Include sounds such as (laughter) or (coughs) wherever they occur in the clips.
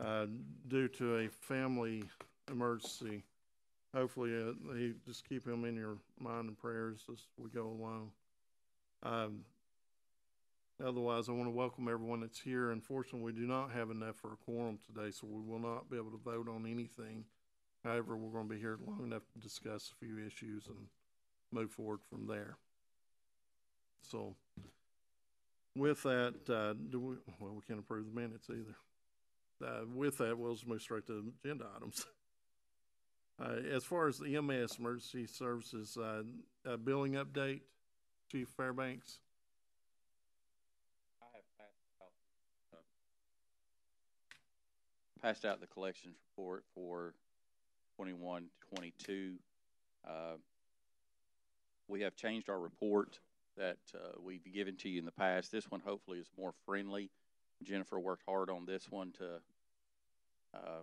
uh, due to a family emergency. Hopefully, uh, they just keep him in your mind and prayers as we go along. Um, otherwise, I want to welcome everyone that's here. Unfortunately, we do not have enough for a quorum today, so we will not be able to vote on anything. However, we're going to be here long enough to discuss a few issues and move forward from there. So, with that, uh, do we, well, we can't approve the minutes either. Uh, with that, we'll just move straight to agenda items. (laughs) Uh, as far as the EMS, Emergency Services, uh, uh, billing update, Chief Fairbanks. I have passed out, uh, passed out the collections report for twenty-one, twenty-two. Uh, We have changed our report that, uh, we've given to you in the past. This one hopefully is more friendly. Jennifer worked hard on this one to, uh,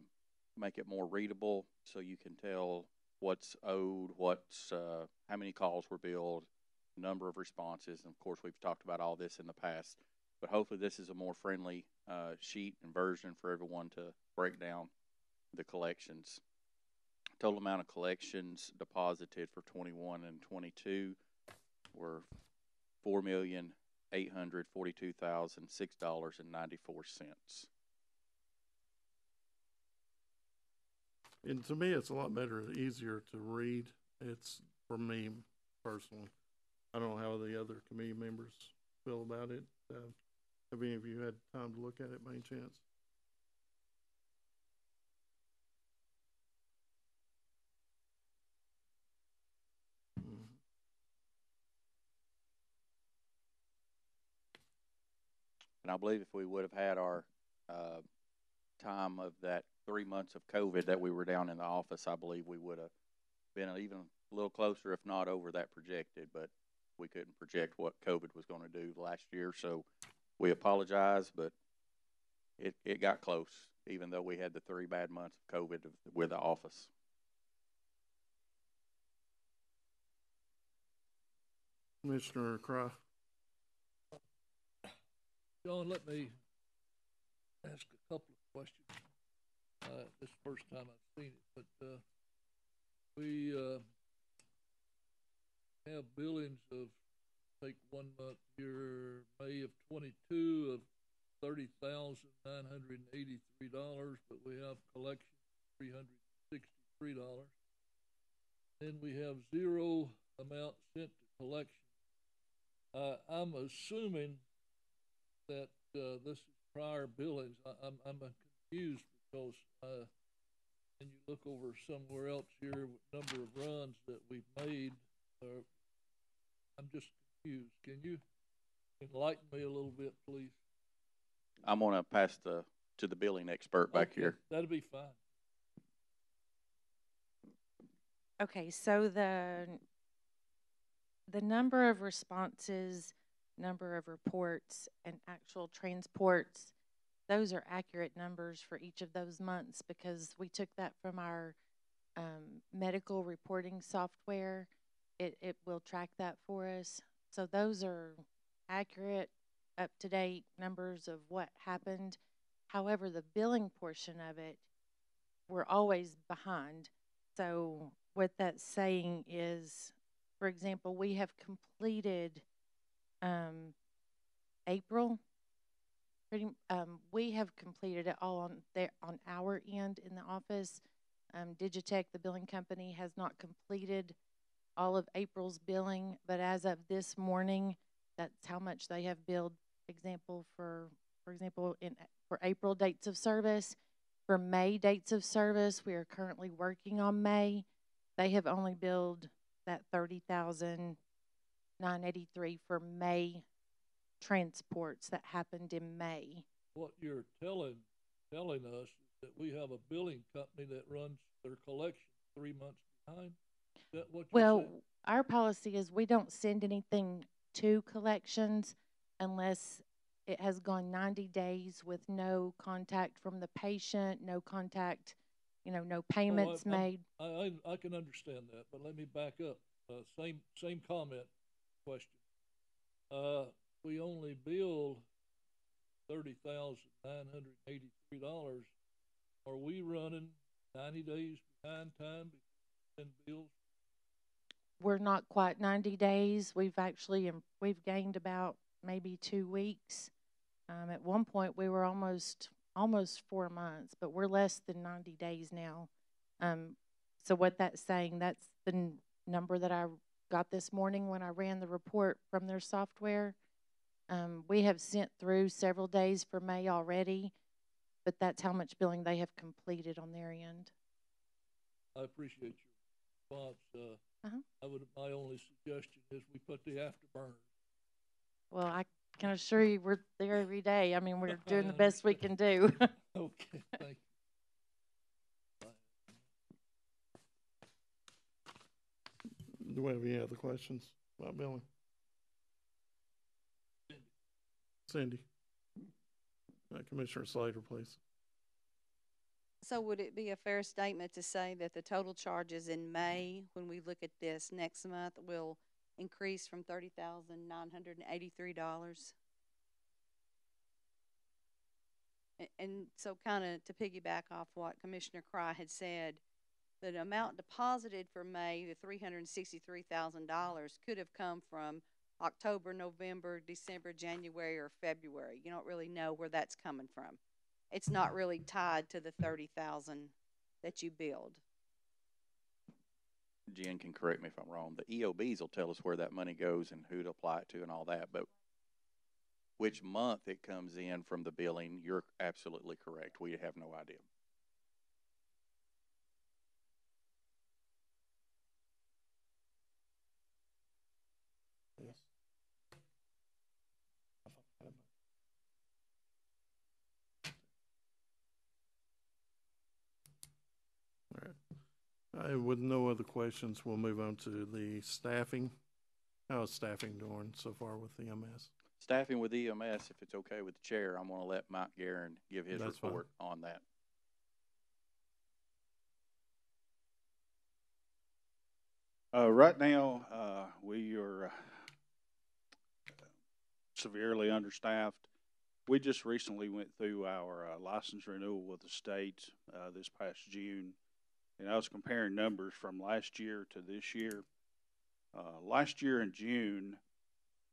make it more readable so you can tell what's owed, what's, uh, how many calls were billed, number of responses, and of course, we've talked about all this in the past. But hopefully, this is a more friendly uh, sheet and version for everyone to break down the collections. Total amount of collections deposited for 21 and 22 were four million eight hundred forty-two thousand six dollars and ninety-four cents. And to me, it's a lot better, easier to read. It's for me personally. I don't know how the other committee members feel about it. Uh, have any of you had time to look at it by any chance? And I believe if we would have had our, uh, time of that three months of COVID that we were down in the office, I believe we would have been even a little closer, if not over that projected, but we couldn't project what COVID was gonna do last year, so we apologize, but it, it got close, even though we had the three bad months of COVID with the office. Commissioner Crye, John, let me ask a couple of questions. Uh, this is the first time I've seen it, but, uh, we, uh, have billings of, take one month here, May of twenty-two of thirty thousand nine hundred and eighty-three dollars, but we have collection three hundred sixty-three dollars. Then we have zero amount sent to collection. Uh, I'm assuming that, uh, this is prior billings, I, I'm, I'm uh, confused because, uh, and you look over somewhere else here, number of runs that we've made, uh, I'm just confused. Can you enlighten me a little bit, please? I'm gonna pass the, to the billing expert back Okay, here. That'd be fine. Okay, so the, the number of responses, number of reports, and actual transports, those are accurate numbers for each of those months because we took that from our um, medical reporting software. It, it will track that for us. So those are accurate, up-to-date numbers of what happened. However, the billing portion of it, we're always behind. So what that's saying is, for example, we have completed um, April. Pretty, um, we have completed it all on there on our end in the office. Um, Digitech, the billing company, has not completed all of April's billing, but as of this morning, that's how much they have billed. Example for, for example, in for April dates of service. For May dates of service, we are currently working on May. They have only billed that thirty thousand nine eighty-three for May transports that happened in May. What you're telling, telling us is that we have a billing company that runs their collection three months behind? Is that what Well, saying? our policy is we don't send anything to collections unless it has gone ninety days with no contact from the patient, no contact, you know, no payments Oh, I'm- made. I, I, I can understand that, but let me back up. Uh, same, same comment, question. Uh, we only billed thirty thousand nine hundred eighty-three dollars are we running ninety days behind time in bills? We're not quite ninety days. We've actually, we've gained about maybe two weeks. Um, at one point, we were almost, almost four months, but we're less than ninety days now. Um, so what that's saying, that's the number that I got this morning when I ran the report from their software. Um, we have sent through several days for May already, but that's how much billing they have completed on their end. I appreciate your response, uh, Uh-huh. I would, my only suggestion is we put the afterburner. Well, I can assure you, we're there every day. I mean, we're (laughs) doing the best we can do. (laughs) Okay, thank you. Do we have any other questions about billing? Cindy? Uh, Commissioner Slater, please. So would it be a fair statement to say that the total charges in May, when we look at this next month, will increase from thirty thousand nine hundred and so kinda to piggyback off what Commissioner Crye had said, the amount deposited for May, the three hundred and sixty-three thousand dollars, could have come from October, November, December, January, or February. You don't really know where that's coming from it's not really tied to the thirty thousand that you build. Jen can correct me if I'm wrong. The EOBs will tell us where that money goes and who to apply it to and all that, but which month it comes in from the billing, you're absolutely correct. We have no idea. Right. Uh, with no other questions, we'll move on to the staffing. How is staffing doing so far with EMS? Staffing with EMS, if it's okay with the chair, I'm gonna let Mike Guerin give his That's fine. report on that. Uh, right now, uh, we are uh, severely understaffed. We just recently went through our uh, license renewal with the state uh, this past June, and I was comparing numbers from last year to this year. Uh, last year in June,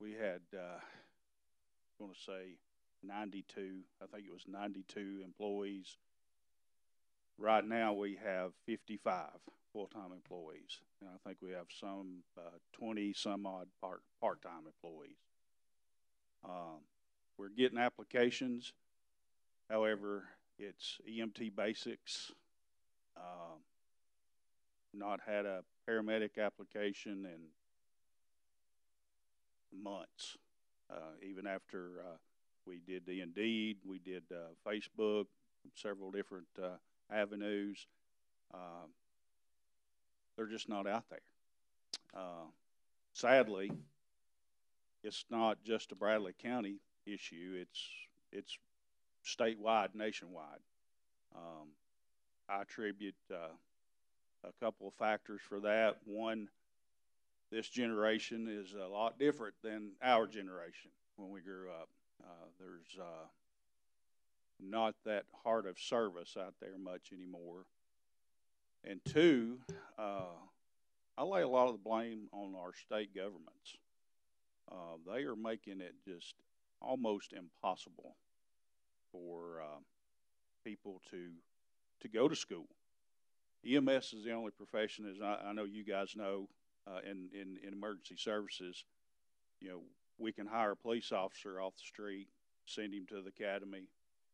we had, uh, I want to say 92, I think it was 92 employees. Right now, we have 55 full-time employees, and I think we have some uh, 20 some odd part part-time employees. Um, we're getting applications. However, it's EMT basics. Um, not had a paramedic application in months. Uh, even after uh, we did the Indeed, we did uh, Facebook, several different uh, avenues. Um, they're just not out there. Uh, sadly, it's not just a Bradley County issue. It's it's statewide, nationwide. Um, I attribute uh, a couple of factors for that. One, this generation is a lot different than our generation when we grew up. Uh, there's uh, not that heart of service out there much anymore. And two, uh, I lay a lot of the blame on our state governments. Uh, they are making it just almost impossible for uh, people to to go to school. EMS is the only profession, as I, I know you guys know, uh, in, in in emergency services. You know, we can hire a police officer off the street, send him to the academy.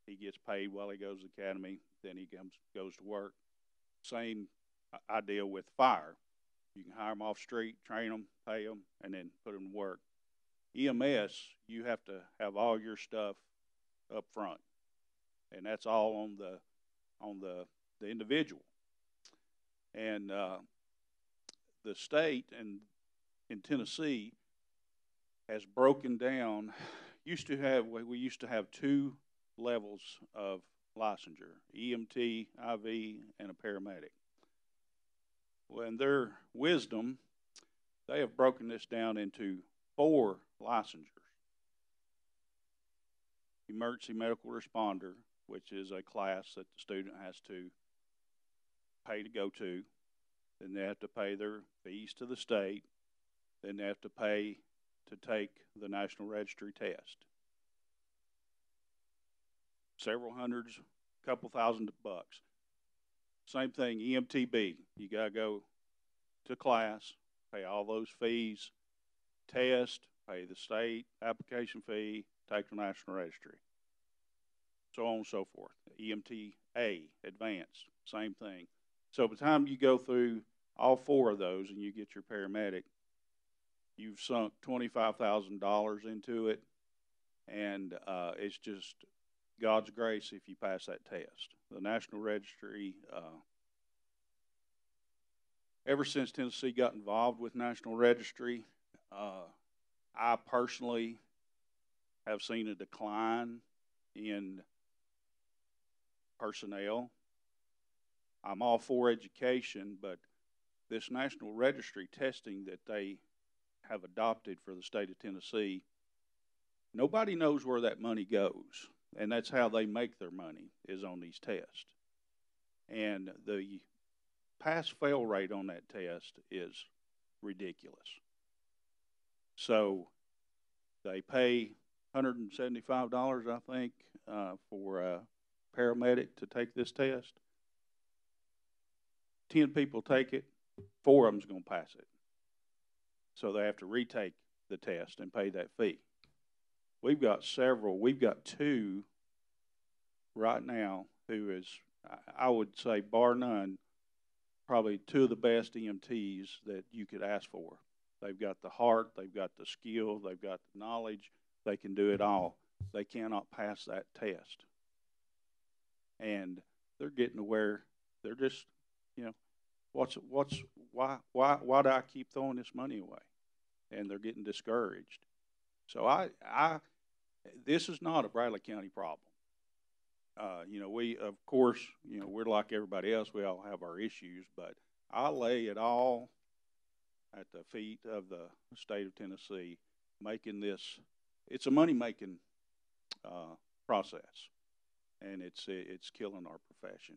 He gets paid while he goes to the academy. Then he comes goes to work. Same i- idea with fire. You can hire them off street, train them, pay them, and then put them to work. EMS, you have to have all your stuff up front, and that's all on the on the the individual. And uh, the state and in Tennessee has broken down. Used to have we used to have two levels of licensure: EMT, IV, and a paramedic. Well, in their wisdom, they have broken this down into four licensures emergency medical responder, which is a class that the student has to pay to go to. Then they have to pay their fees to the state. Then they have to pay to take the National Registry test. Several hundreds, a couple thousand bucks. Same thing, EMTB. You gotta go to class, pay all those fees, test, pay the state application fee, take the National Registry. So on and so forth. EMTA, advanced, same thing. So by the time you go through all four of those and you get your paramedic, you've sunk twenty-five thousand dollars into it, and uh, it's just God's grace if you pass that test. The National Registry, uh, ever since Tennessee got involved with National Registry, uh, I personally have seen a decline in personnel. I'm all for education, but this National Registry testing that they have adopted for the state of Tennessee, nobody knows where that money goes. And that's how they make their money is on these tests. And the pass fail rate on that test is ridiculous. So they pay $175, I think, uh, for a paramedic to take this test. 10 people take it, four of them's going to pass it. So they have to retake the test and pay that fee. We've got several, we've got two right now who is, I- would say bar none, probably two of the best EMTs that you could ask for. They've got the heart, they've got the skill, they've got the knowledge, they can do it all. They cannot pass that test. And they're getting to where they're just, you know, what's, what's, why, why, why do I keep throwing this money away? And they're getting discouraged. So I, I, this is not a Bradley County problem. Uh, you know, we, of course, you know, we're like everybody else. We all have our issues, but I lay it all at the feet of the state of Tennessee, making this, it's a money-making, uh, process. And it's, it's killing our profession.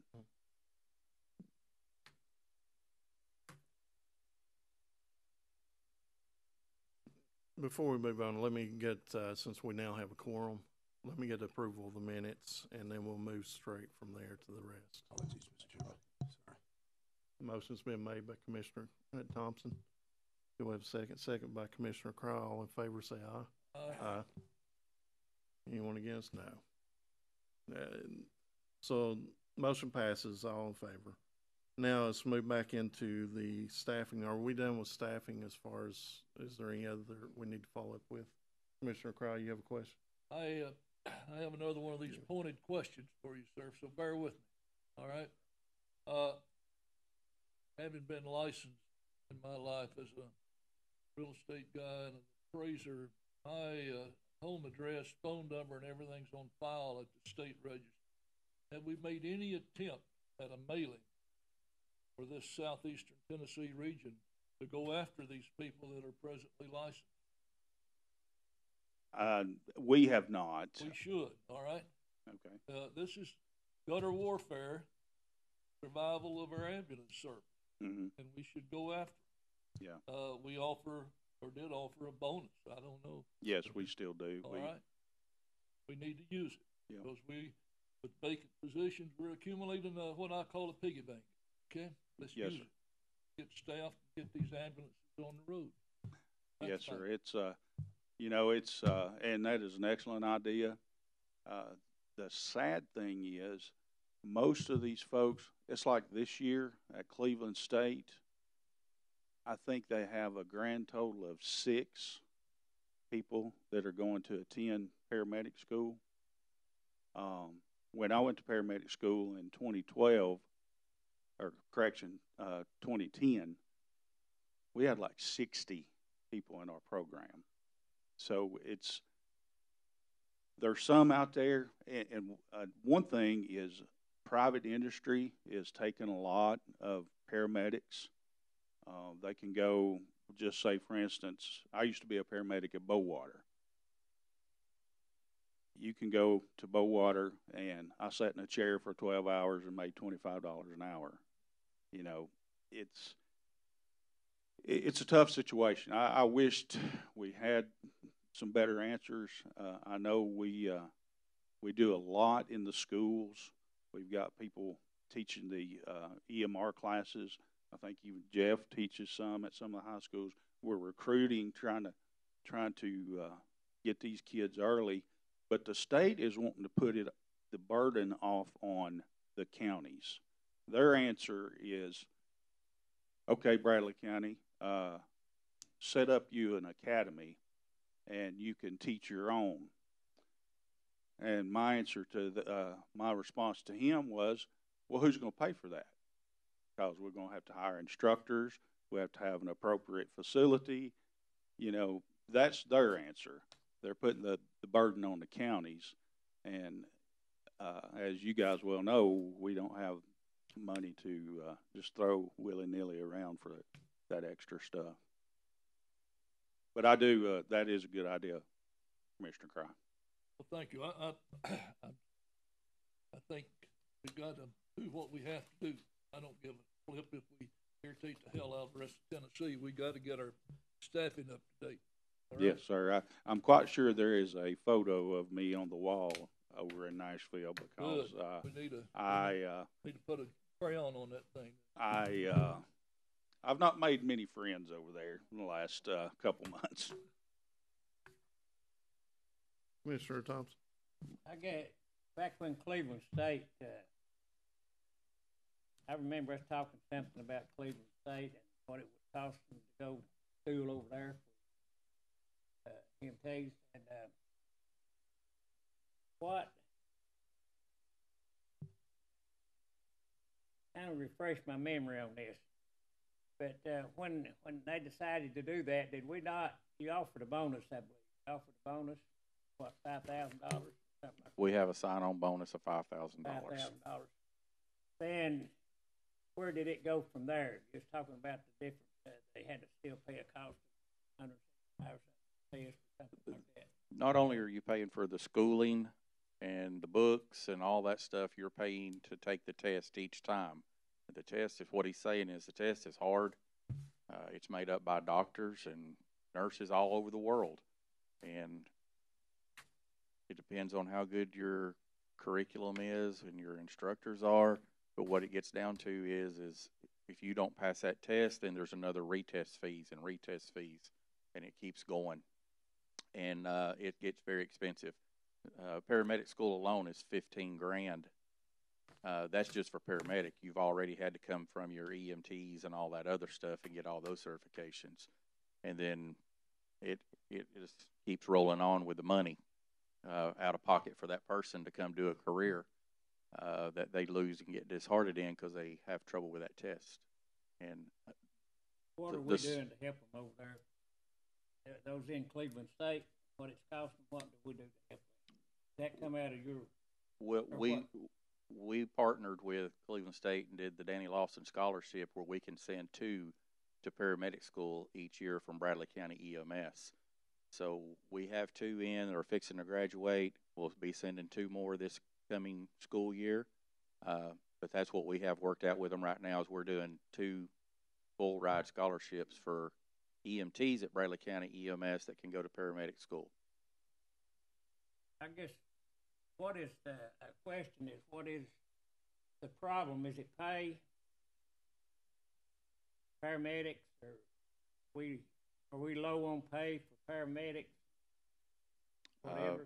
Before we move on, let me get, uh, since we now have a quorum, let me get approval of the minutes, and then we'll move straight from there to the rest. Apologies, Mr. Chairman. Sorry. Motion's been made by Commissioner uh, Thompson. Do we have a second? Second by Commissioner Crowe. All in favor, say aye. Aye. Aye. Anyone against? No. Uh, So motion passes, all in favor. Now let's move back into the staffing. Are we done with staffing as far as, is there any other we need to follow up with? Commissioner Crowe, you have a question? I, uh, (clears throat) I have another one of these pointed questions for you, sir, so bear with me, all right? Uh, having been licensed in my life as a real estate guy and an appraiser, my, uh, home address, phone number, and everything's on file at the state register. Have we made any attempt at a mailing for this southeastern Tennessee region to go after these people that are presently licensed? Uh, we have not. We should, all right? Okay. Uh, this is gutter warfare, survival of our ambulance service, hmm and we should go after. it. Yeah. Uh, we offer, or did offer a bonus, I don't know, Yes, we still do. all We- right? We need to use it, Yeah. because we, with vacant positions, we're accumulating, uh, what I call a piggy bank, okay? Let's Yes, use it. Get staff, get these ambulances on the road. That's Yes, sir. It's, uh, you know, it's, uh, and that is an excellent idea. Uh, the sad thing is, most of these folks, it's like this year at Cleveland State, I think they have a grand total of six people that are going to attend paramedic school. Um, when I went to paramedic school in 2012, or correction, uh, 2010, we had like 60 people in our program. So it's there's some out there, and, and uh, one thing is private industry is taking a lot of paramedics. Uh, they can go, just say for instance, I used to be a paramedic at Bowater. you can go to Bowater and I sat in a chair for twelve hours and made twenty-five dollars an hour. You know, it's, it's a tough situation. I, I wished we had some better answers. Uh, I know we, uh, we do a lot in the schools. We've got people teaching the, uh, EMR classes. I think even Jeff teaches some at some of the high schools. We're recruiting, trying to, trying to, uh, get these kids early. But the state is wanting to put it, the burden off on the counties. Their answer is, okay, Bradley County, uh, set up you an academy and you can teach your own. And my answer to the, uh, my response to him was, well, who's going to pay for that? Because we're going to have to hire instructors. We have to have an appropriate facility. You know, that's their answer. They're putting the, the burden on the counties. And uh, as you guys well know, we don't have money to uh, just throw willy nilly around for that, that extra stuff. But I do, uh, that is a good idea, Commissioner Crye. Well, thank you. I, I, (clears throat) I, think we've gotta do what we have to do. I don't give a flip if we irritate the hell out of the rest of Tennessee. We gotta get our staffing up to date. Right? Yes, sir. I, I'm quite sure there is a photo of me on the wall over in Nashville because uh, We need to, I, uh, need to put a crayon on that thing. I, uh, I've not made many friends over there in the last uh, couple months. Commissioner Thompson. I get, back when Cleveland State, uh, I remember us talking something about Cleveland State and what it would cost them to go to school over there for, uh, EMTs and, uh, what? Kind of refresh my memory on this. But, uh, when, when they decided to do that, did we not, you offered a bonus, I believe, You offered a bonus, what, five thousand dollars, something like We have a sign-on bonus of five thousand dollars. thousand dollars. Then, where did it go from there? Just talking about the difference, uh, they had to still pay a cost of hundred thousand, test or something like. Not only are you paying for the schooling and the books and all that stuff, you're paying to take the test each time. The test is, what he's saying is the test is hard. Uh, it's made up by doctors and nurses all over the world. And it depends on how good your curriculum is and your instructors are. But what it gets down to is, is if you don't pass that test, then there's another retest fees and retest fees, and it keeps going. And, uh, it gets very expensive. Uh, paramedic school alone is fifteen grand. Uh, that's just for paramedic. You've already had to come from your EMTs and all that other stuff and get all those certifications. And then it, it just keeps rolling on with the money, uh, out of pocket for that person to come do a career, uh, that they lose and get disheartened in because they have trouble with that test. And What The- are we this- doing to help them over there? Those in Cleveland State, what it's costing, what do we do to help them? That come out of your, We, Or we, what? we partnered with Cleveland State and did the Danny Lawson Scholarship where we can send two to paramedic school each year from Bradley County EMS. So we have two in that are fixing to graduate. We'll be sending two more this coming school year. Uh, but that's what we have worked out with them right now is we're doing two full ride scholarships for EMTs at Bradley County EMS that can go to paramedic school. I guess, what is the, uh question is, what is the problem? Is it pay? Paramedics, or we, are we low on pay for paramedics? Uh,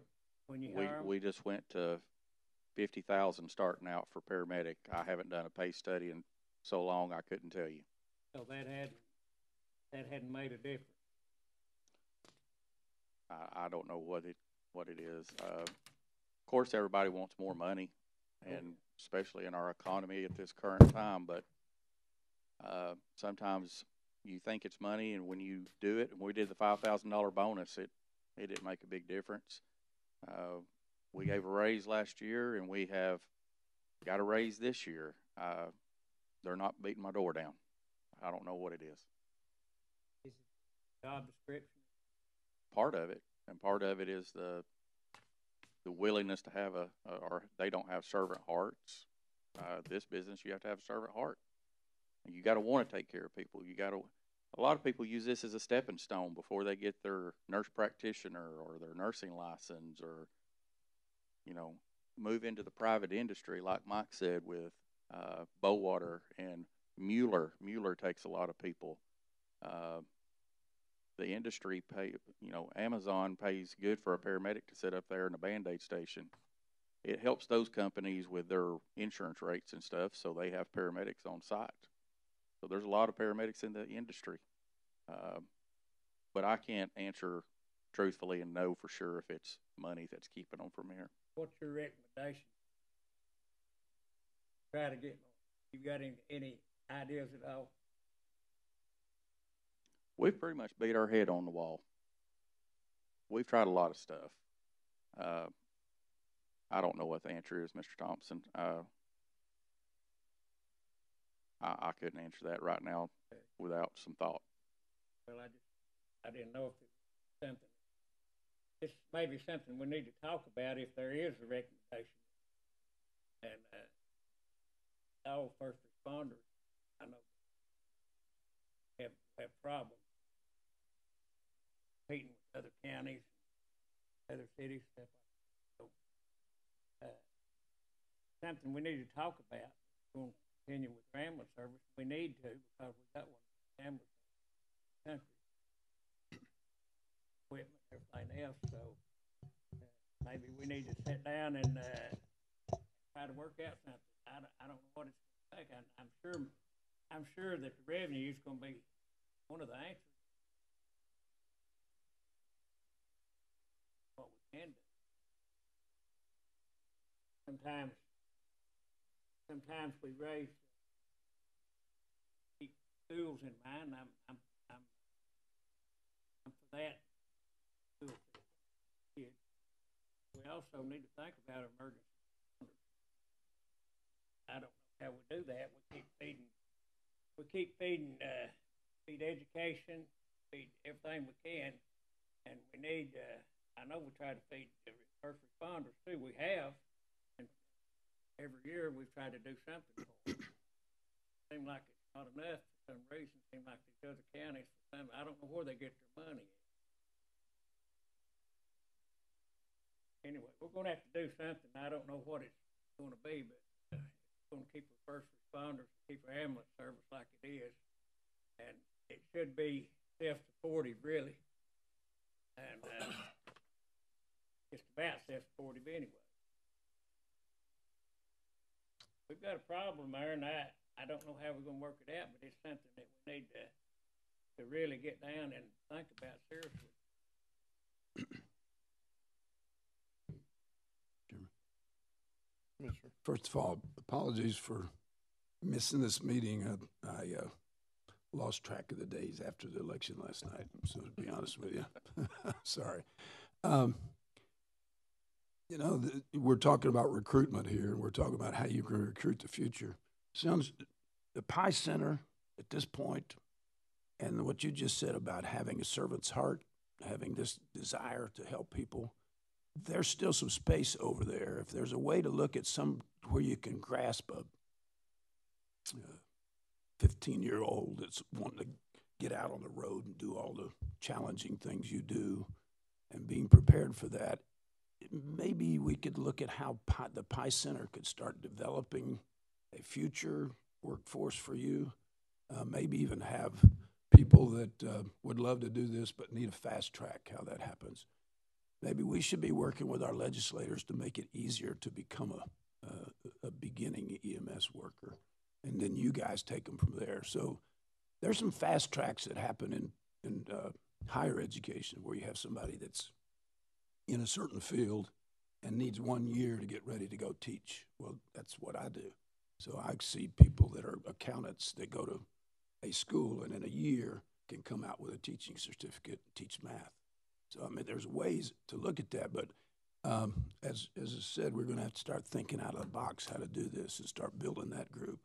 when you We, we just went to fifty thousand starting out for paramedic. I haven't done a pay study in so long, I couldn't tell you. So that hadn't, that hadn't made a difference. I, I don't know what it, what it is. Uh, of course, everybody wants more money and especially in our economy at this current time, but, uh, sometimes you think it's money and when you do it, and we did the five thousand dollar bonus, it, it didn't make a big difference. Uh, we gave a raise last year and we have got a raise this year. Uh, they're not beating my door down. I don't know what it is. Is it job description? part of it, and part of it is the the willingness to have a, a- or they don't have servant hearts. Uh, this business, you have to have a servant heart. You gotta wanna take care of people. You gotta, a lot of people use this as a stepping stone before they get their nurse practitioner or their nursing license or, you know, move into the private industry, like Mike said with, uh, Bowater and Mueller. Mueller takes a lot of people. Uh, the industry pay, you know, Amazon pays good for a paramedic to sit up there in a Band-Aid station. It helps those companies with their insurance rates and stuff, so they have paramedics on site. So there's a lot of paramedics in the industry. Um, but I can't answer truthfully and know for sure if it's money that's keeping them from here. What's your recommendation? Try to get, you got any, any ideas at all? We've pretty much beat our head on the wall. We've tried a lot of stuff. Uh, I don't know what the answer is, Mr. Thompson. Uh, I, I couldn't answer that right now without some thought. Well, I just, I didn't know if it was something, this may be something we need to talk about if there is a recommendation. And, uh, all first responders, I know, have, have problems competing with other counties, other cities, stuff like that. So, uh, something we need to talk about. We'll continue with our ambulance service. We need to because we got one ambulance country. Equipment, everything else, so, uh, maybe we need to sit down and, uh, try to work out something. I don't, I don't know what it's gonna take. I'm, I'm sure, I'm sure that the revenue is gonna be one of the answers. Do. Sometimes, sometimes we raise, schools in mind. I'm, I'm, I'm I'm for that. We also need to think about emergency. I don't know how we do that. We keep feeding, we keep feeding, uh, feed education, feed everything we can. And we need, uh, I know we try to feed first responders too. We have. And every year we've tried to do something for them. Seem like it's not enough for some reason. Seem like these other counties, for some, I don't know where they get their money. Anyway, we're gonna have to do something. I don't know what it's gonna be, but it's gonna keep our first responders, keep our ambulance service like it is. And it should be self-supportive, really. And, uh, just about self-supportive anyway. We've got a problem there, and I, I don't know how we're gonna work it out, but it's something that we need to, to really get down and think about seriously. First of all, apologies for missing this meeting. I, I uh, lost track of the days after the election last night, so to be honest with you, (laughs) sorry. Um, you know, the, we're talking about recruitment here, and we're talking about how you can recruit the future. Sounds the PIE Center at this point, and what you just said about having a servant's heart, having this desire to help people there's still some space over there. If there's a way to look at some where you can grasp a uh, 15 year old that's wanting to get out on the road and do all the challenging things you do and being prepared for that, maybe we could look at how PIE, the PIE Center could start developing a future workforce for you. Uh, maybe even have people that uh, would love to do this but need a fast track how that happens maybe we should be working with our legislators to make it easier to become a, a, beginning EMS worker. And then you guys take them from there. So there's some fast tracks that happen in, in uh, higher education where you have somebody that's in a certain field and needs one year to get ready to go teach. Well, that's what I do. So I see people that are accountants that go to a school and in a year can come out with a teaching certificate and teach math. So I mean, there's ways to look at that, but um, as as I said, we're going to have to start thinking out of the box how to do this and start building that group.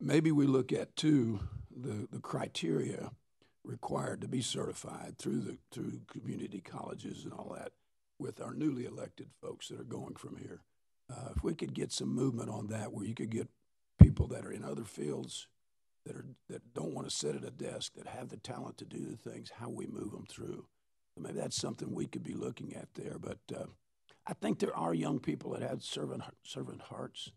Maybe we look at too the the criteria required to be certified through the through community colleges and all that. With our newly elected folks that are going from here. Uh, if we could get some movement on that, where you could get people that are in other fields that are, that don't want to sit at a desk, that have the talent to do the things, how we move them through. So maybe that's something we could be looking at there, but, uh, I think there are young people that have servant, servant hearts.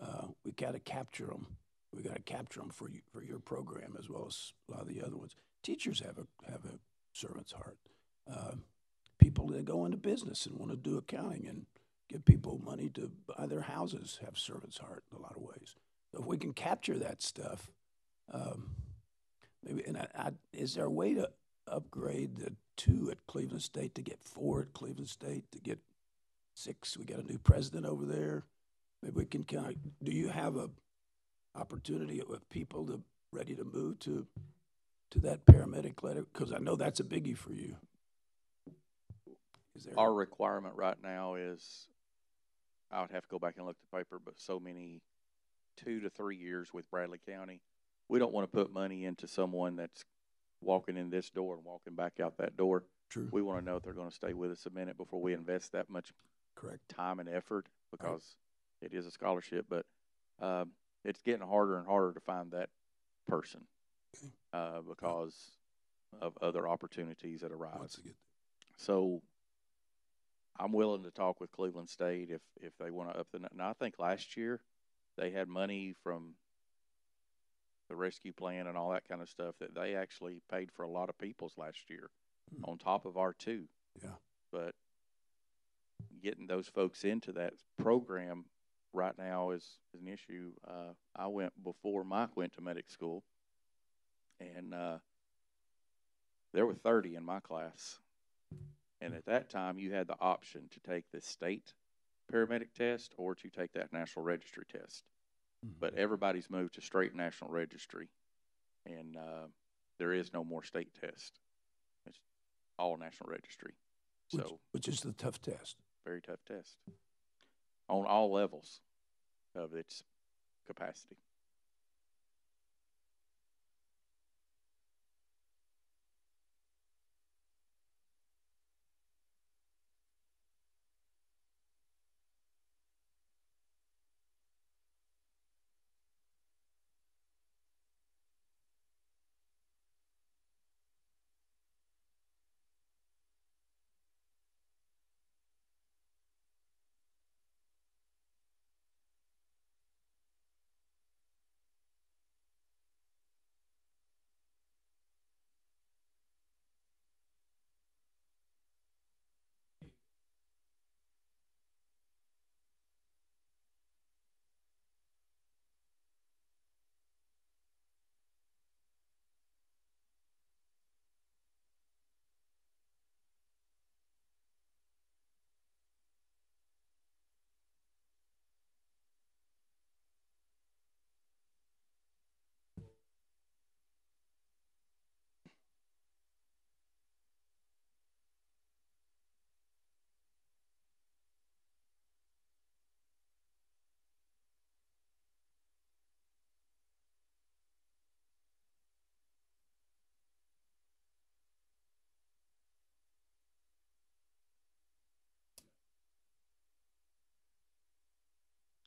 Uh, we gotta capture them. We gotta capture them for you, for your program as well as a lot of the other ones. Teachers have a, have a servant's heart. People that go into business and want to do accounting and give people money to buy their houses have servant's heart in a lot of ways. So if we can capture that stuff, um, maybe, and I, I, is there a way to upgrade the two at Cleveland State to get four at Cleveland State to get six? We got a new president over there. Maybe we can kind of. Do you have a opportunity with people to ready to move to to that paramedic letter? Because I know that's a biggie for you. Is there Our requirement right now is, I would have to go back and look at the paper, but so many, two to three years with Bradley County. We don't want to put money into someone that's walking in this door and walking back out that door. true? We want to know if they're going to stay with us a minute before we invest that much Correct. time and effort because it is a scholarship, but um, it's getting harder and harder to find that person Okay. uh, because of other opportunities that arise. Once again, So I'm willing to talk with Cleveland State if, if they want to up the, now I think last year they had money from the rescue plan and all that kind of stuff that they actually paid for a lot of people's last year Hmm. on top of our two. Yeah. But getting those folks into that program right now is, is an issue. Uh, I went before Mike went to medic school and, uh, there were thirty in my class. And at that time, you had the option to take the state paramedic test or to take that national registry test. Mhm. But everybody's moved to straight national registry, and uh, there is no more state test. It's all national registry. which, So which is the tough test. very tough test on all levels of its capacity.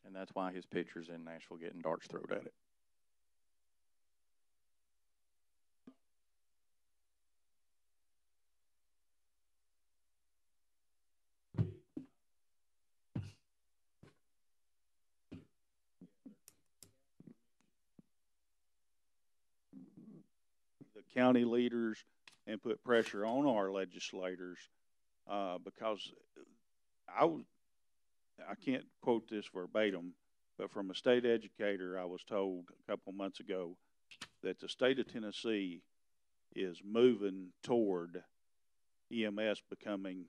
And that's why his picture's in Nashville getting darts thrown at it. the county leaders and put pressure on our legislators, uh, because I I can't quote this verbatim, but from a state educator, I was told a couple months ago that the state of Tennessee is moving toward EMS becoming,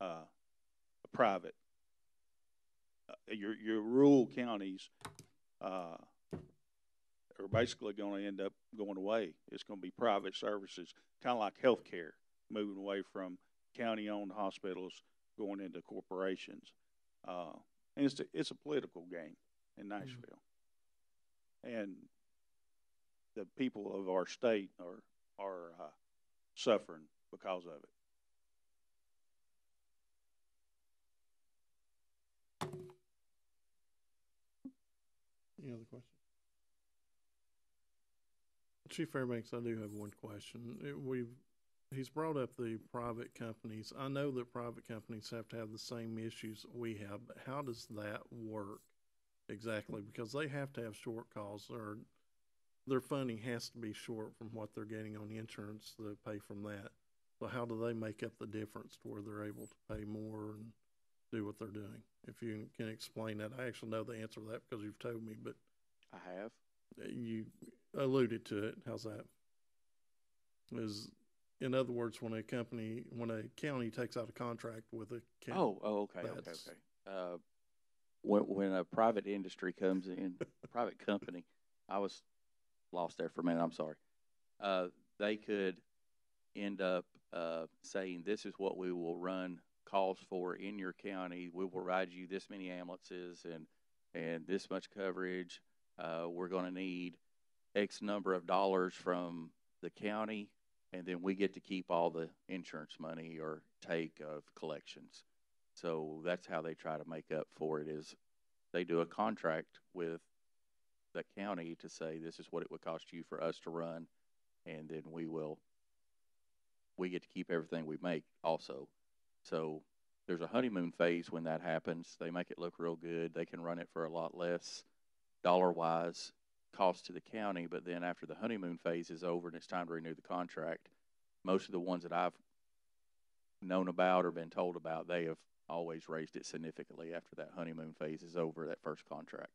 uh, private. Uh, your, your rural counties, uh, are basically going to end up going away. It's going to be private services, kind of like healthcare, moving away from county-owned hospitals, going into corporations. Uh, and it's a, it's a political game in mm-hmm. Nashville, mm-hmm. and the people of our state are are uh, suffering because of it. Any other questions? Chief Fairbanks, I do have one question. We've he's brought up the private companies. I know that private companies have to have the same issues we have, but how does that work exactly? Because they have to have short calls or their funding has to be short from what they're getting on the insurance to pay from that. So how do they make up the difference to where they're able to pay more and do what they're doing? If you can explain that, I actually know the answer to that because you've told me, but I have. you alluded to it. How's that? Is, in other words, when a company, when a county takes out a contract with a county. Oh, oh, okay, okay, okay. Uh, when, when a private industry comes in, (laughs) private company, I was lost there for a minute, I'm sorry. Uh, they could end up, uh, saying, this is what we will run calls for in your county. We will provide you this many ambulances and, and this much coverage. Uh, we're gonna need X number of dollars from the county, and then we get to keep all the insurance money or take of collections. So that's how they try to make up for it is they do a contract with the county to say this is what it would cost you for us to run and then we will we get to keep everything we make also. So there's a honeymoon phase when that happens. They make it look real good. They can run it for a lot less dollar wise cost to the county, but then after the honeymoon phase is over and it's time to renew the contract, most of the ones that I've known about or been told about, they have always raised it significantly after that honeymoon phase is over, that first contract.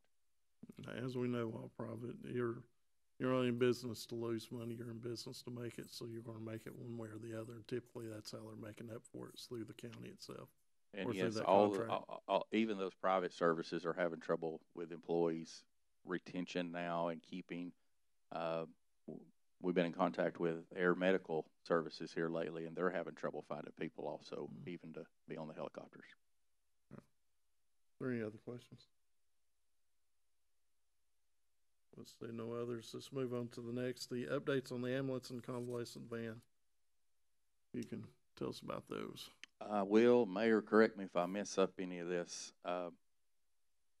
As we know, all private, you're, you're only in business to lose money, you're in business to make it, so you're gonna make it one way or the other. And typically, that's how they're making up for it, is through the county itself. And yes, all, all, all, even those private services are having trouble with employees retention now and keeping. Uh, we've been in contact with Air Medical Services here lately, and they're having trouble finding people also, Mm. even to be on the helicopters. Are there any other questions? Let's see, no others. Let's move on to the next, the updates on the ambulance and convalescent van. You can tell us about those. I will, Mayor, correct me if I mess up any of this. Uh,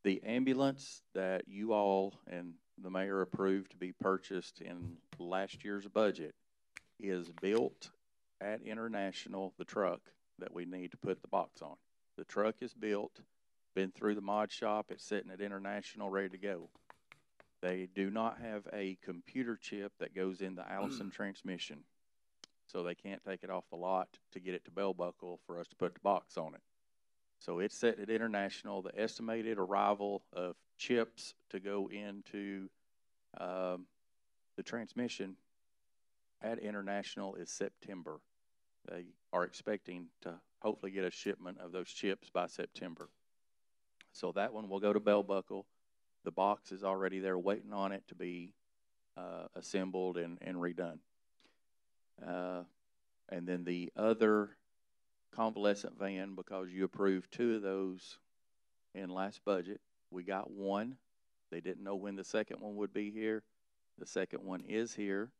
the ambulance that you all and the mayor approved to be purchased in last year's budget is built at International, the truck that we need to put the box on. The truck is built, been through the mod shop, it's sitting at International, ready to go. They do not have a computer chip that goes in the Allison (clears throat) transmission so they can't take it off the lot to get it to bell buckle for us to put the box on it. So it's set at international. The estimated arrival of chips to go into um, the transmission at international is September. They are expecting to hopefully get a shipment of those chips by September. So that one will go to bell buckle. The box is already there waiting on it to be uh, assembled and, and redone. Uh, and then the other convalescent van, because you approved two of those in last budget, we got one. They didn't know when the second one would be here. The second one is here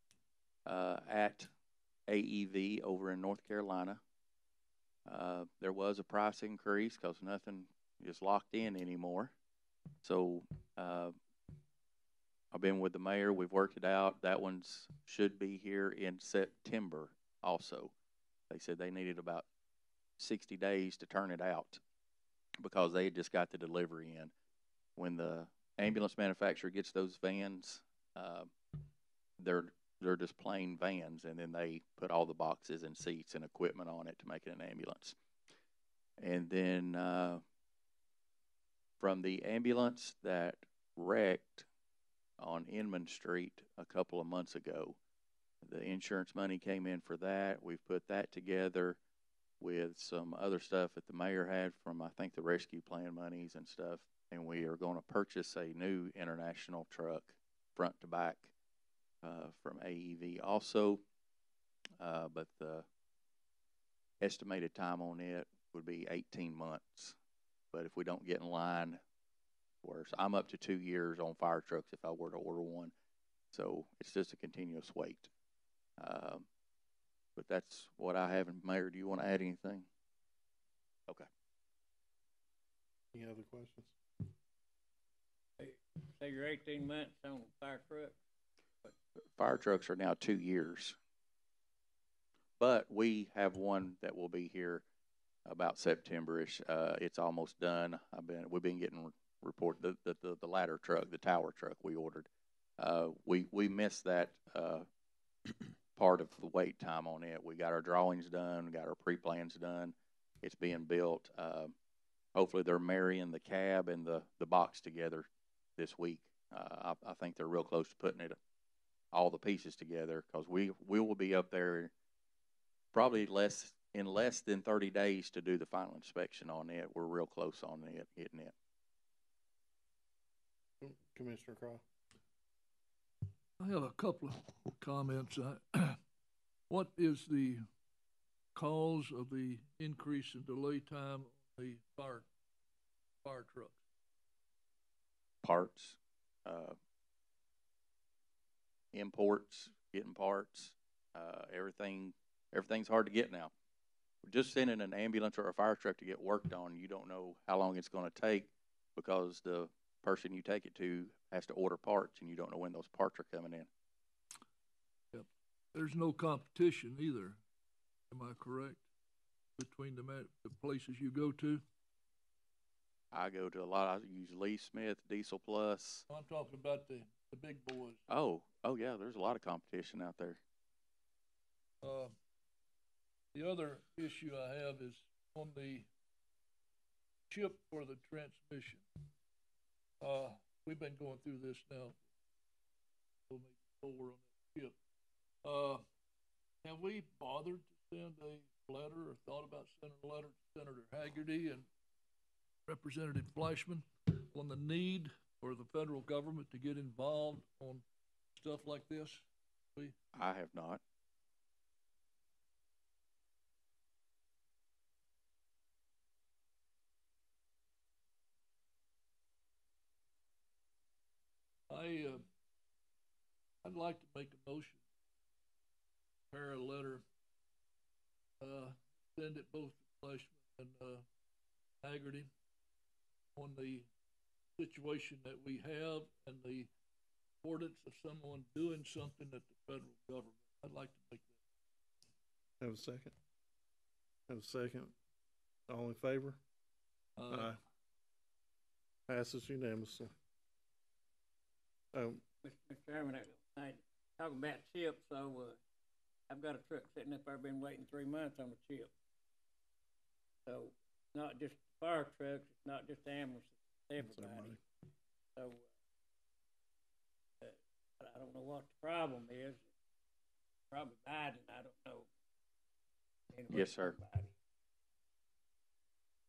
uh, at AEV over in North Carolina. Uh, there was a price increase because nothing is locked in anymore. So uh, I've been with the mayor. We've worked it out. That one should be here in September also. They said they needed about 60 days to turn it out because they had just got the delivery in. When the ambulance manufacturer gets those vans, uh, they're they're just plain vans, and then they put all the boxes and seats and equipment on it to make it an ambulance. And then uh, from the ambulance that wrecked on Inman Street a couple of months ago, the insurance money came in for that. We've put that together with some other stuff that the mayor had from, I think, the rescue plan monies and stuff. And we are going to purchase a new international truck, front to back, uh, from AEV also. Uh, but the estimated time on it would be 18 months. But if we don't get in line, worse. I'm up to two years on fire trucks if I were to order one. So it's just a continuous wait. Um, but that's what I have. And Mayor, do you want to add anything? Okay. Any other questions? So you're eighteen months on fire truck? Fire trucks are now two years. But we have one that will be here about September-ish. Uh, it's almost done. I've been, we've been getting re- report, the, the, the, the ladder truck, the tower truck we ordered. Uh, we, we missed that, uh, part of the wait time on it. We got our drawings done, got our pre-plans done. It's being built. Um, hopefully they're marrying the cab and the, the box together this week. Uh, I, I think they're real close to putting it, all the pieces together, cause we, we will be up there probably less, in less than thirty days to do the final inspection on it. We're real close on it, hitting it. Commissioner Crye? I have a couple of comments. I- (clears throat) What is the cause of the increase in delay time on the fire, fire trucks? Parts, uh, imports, getting parts, uh, everything, everything's hard to get now. Just sending an ambulance or a fire truck to get worked on, you don't know how long it's gonna take because the person you take it to has to order parts and you don't know when those parts are coming in. Yep. There's no competition either, am I correct? Between the the places you go to? I go to a lot, I use Lee Smith, Diesel Plus. I'm talking about the, the big boys. Oh, oh yeah, there's a lot of competition out there. Uh, the other issue I have is on the chip for the transmission. Uh, we've been going through this now. Four on that chip. Uh, have we bothered to send a letter or thought about sending a letter to Senator Hagerty and Representative Fleischmann on the need for the federal government to get involved on stuff like this? We, I have not. I, uh, I'd like to make a motion. Prepare a letter, uh, send it both to Fleischmann and, uh, Hagerty on the situation that we have and the importance of someone doing something at the federal government. I'd like to make that. Have a second? Have a second? All in favor? Uh, Passes unanimously. Um, Mr. Chairman, I, I, talking about chips, so, uh, I've got a truck sitting up there, I've been waiting three months on a chip. So, it's not just fire trucks, it's not just ambulance, it's It's everybody, everybody. so, uh, uh, I don't know what the problem is. Probably Biden, I don't know. Anyway, Yes, sir. somebody.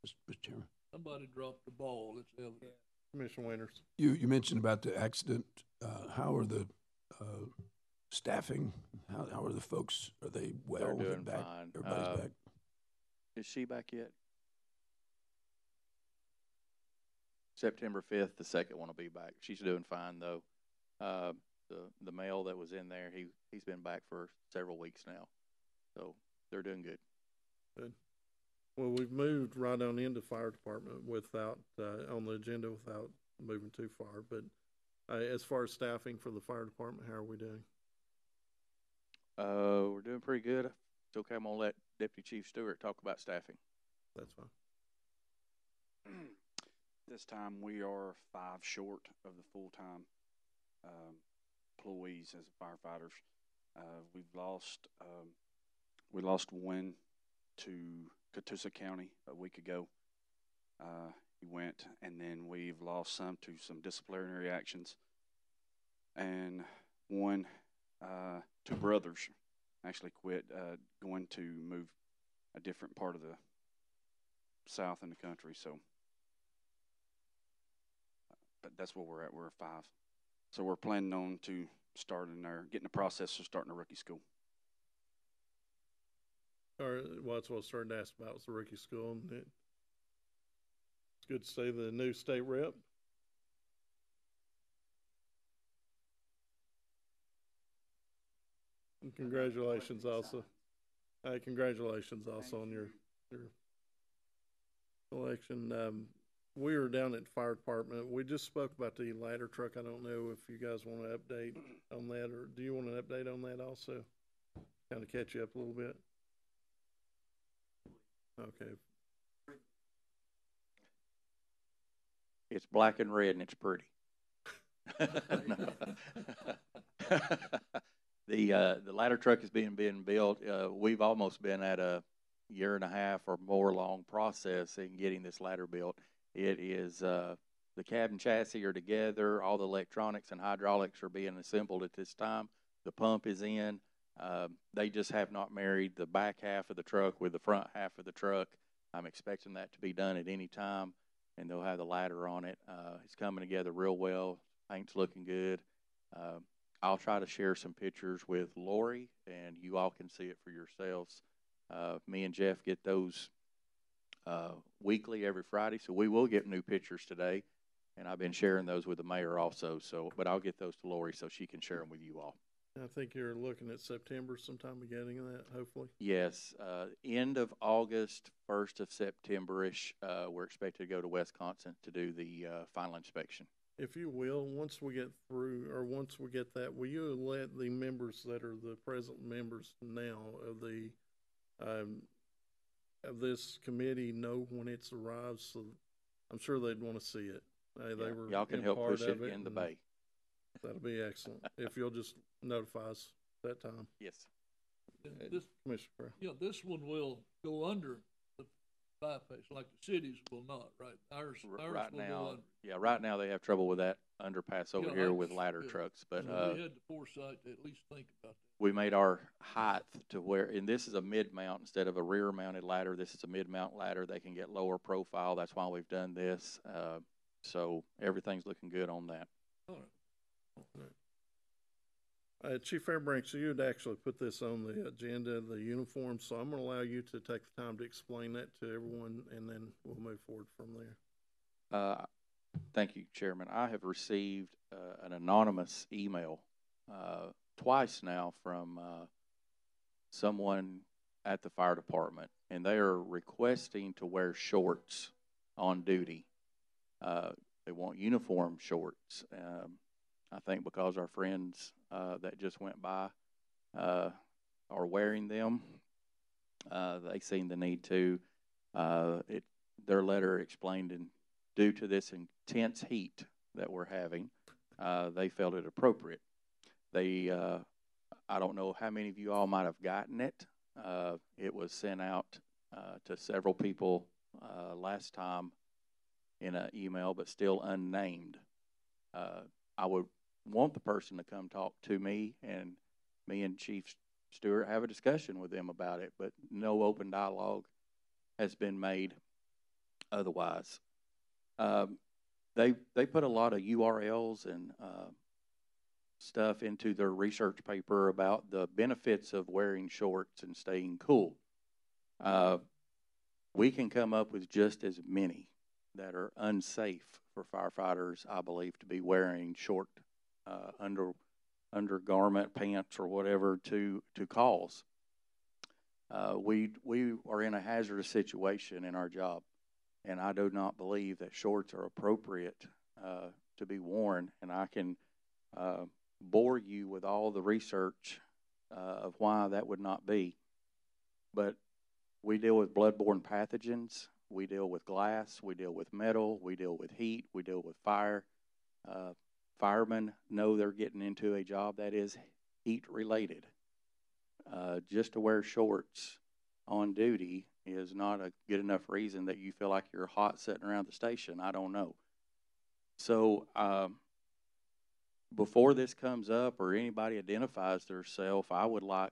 Mr. Mr. Chairman. somebody dropped the ball, it's evident. Commissioner Winters? You, you mentioned about the accident. Uh, how are the, uh, staffing? How, how are the folks? Are they well? They're Is doing back? fine. Everybody's Uh, back? Is she back yet? September fifth, the second one will be back. She's doing fine though. Uh, the, the male that was in there, he, he's been back for several weeks now. So they're doing good. Good. Well, we've moved right on into fire department without, uh, on the agenda without moving too far, but, uh, as far as staffing for the fire department, how are we doing? Uh, we're doing pretty good. It's okay. I'm gonna let Deputy Chief Stewart talk about staffing. That's fine. (clears throat) This time, we are five short of the full-time, um, employees as firefighters. Uh, we've lost, um, we lost one to Catoosa County a week ago. Uh, he went, and then we've lost some to some disciplinary actions. And one, uh, two brothers actually quit, uh, going to move a different part of the south in the country, so but that's where we're at. We're five. So we're planning on to starting our getting the process of starting a rookie school. Or, well, that's what I was starting to ask about, was the rookie school, and it, it's good to see the new state rep. And congratulations also. Hey, congratulations also on your, your election. Um, we were down at the fire department. We just spoke about the ladder truck. I don't know if you guys want to update on that, or do you want an update on that also? Kind of catch you up a little bit? Okay, It's black and red and it's pretty. (laughs) (laughs) The, uh, the ladder truck is being, being built. Uh, we've almost been at a year and a half or more long process in getting this ladder built. It is, uh, the cabin chassis are together, all the electronics and hydraulics are being assembled at this time. The pump is in. Um, they just have not married the back half of the truck with the front half of the truck. I'm expecting that to be done at any time, and they'll have the ladder on it. Uh, it's coming together real well. Paint's looking good. Um, I'll try to share some pictures with Lori, and you all can see it for yourselves. Uh, me and Jeff get those uh, weekly every Friday, so we will get new pictures today. And I've been sharing those with the mayor also. So, but I'll get those to Lori so she can share them with you all. I think you're looking at September sometime beginning of that, hopefully. Yes, uh, end of August, first of September-ish, uh, we're expected to go to Wisconsin to do the uh, final inspection. If you will, once we get through, or once we get that, will you let the members that are the present members now of the, um, of this committee know when it's arrived, so I'm sure they'd wanna see it. They Yeah, were Y'all can help push it of in the bay. That'll be excellent, if you'll just notify us that time. Yes. And This, Commissioner Crye. yeah, this one will go under the bypass, like the cities will not, right? Ours, R- ours Right will go now, under. yeah, right now they have trouble with that underpass over Yeah, here with that's- ladder yeah. trucks, but, So uh, We had the foresight to at least think about that. we made our height to where, and this is a mid-mount instead of a rear-mounted ladder. This is a mid-mount ladder. They can get lower profile. That's why we've done this. Uh, so everything's looking good on that. All right. Uh, Chief Fairbanks, you had actually put this on the agenda, the uniform, so I'm gonna allow you to take the time to explain that to everyone, and then we'll move forward from there. Uh, Thank you, Chairman. I have received uh, an anonymous email uh, twice now from uh, someone at the fire department, and they are requesting to wear shorts on duty. Uh, They want uniform shorts. Um, I think because our friends uh, that just went by uh, are wearing them, uh, they seen the need to. Uh, It, their letter explained in due to this intense heat that we're having, uh, they felt it appropriate. They, uh, I don't know how many of you all might have gotten it. It was sent out to several people last time in an email, but still unnamed. I would want the person to come talk to me, and me and Chief Stewart have a discussion with them about it, but no open dialogue has been made otherwise. Um, they they put a lot of URLs and uh, stuff into their research paper about the benefits of wearing shorts and staying cool. Uh, we can come up with just as many that are unsafe for firefighters, I believe, to be wearing short uh, under undergarment pants or whatever to to calls. Uh, we we are in a hazardous situation in our job and I do not believe that shorts are appropriate uh, to be worn. And I can uh, bore you with all the research uh, of why that would not be. But we deal with bloodborne pathogens. We deal with glass. We deal with metal. We deal with heat. We deal with fire. Firemen know they're getting into a job that is heat related. Uh, just to wear shorts on duty is not a good enough reason that you feel like you're hot sitting around the station. I don't know. So, um, before this comes up or anybody identifies themselves, I would like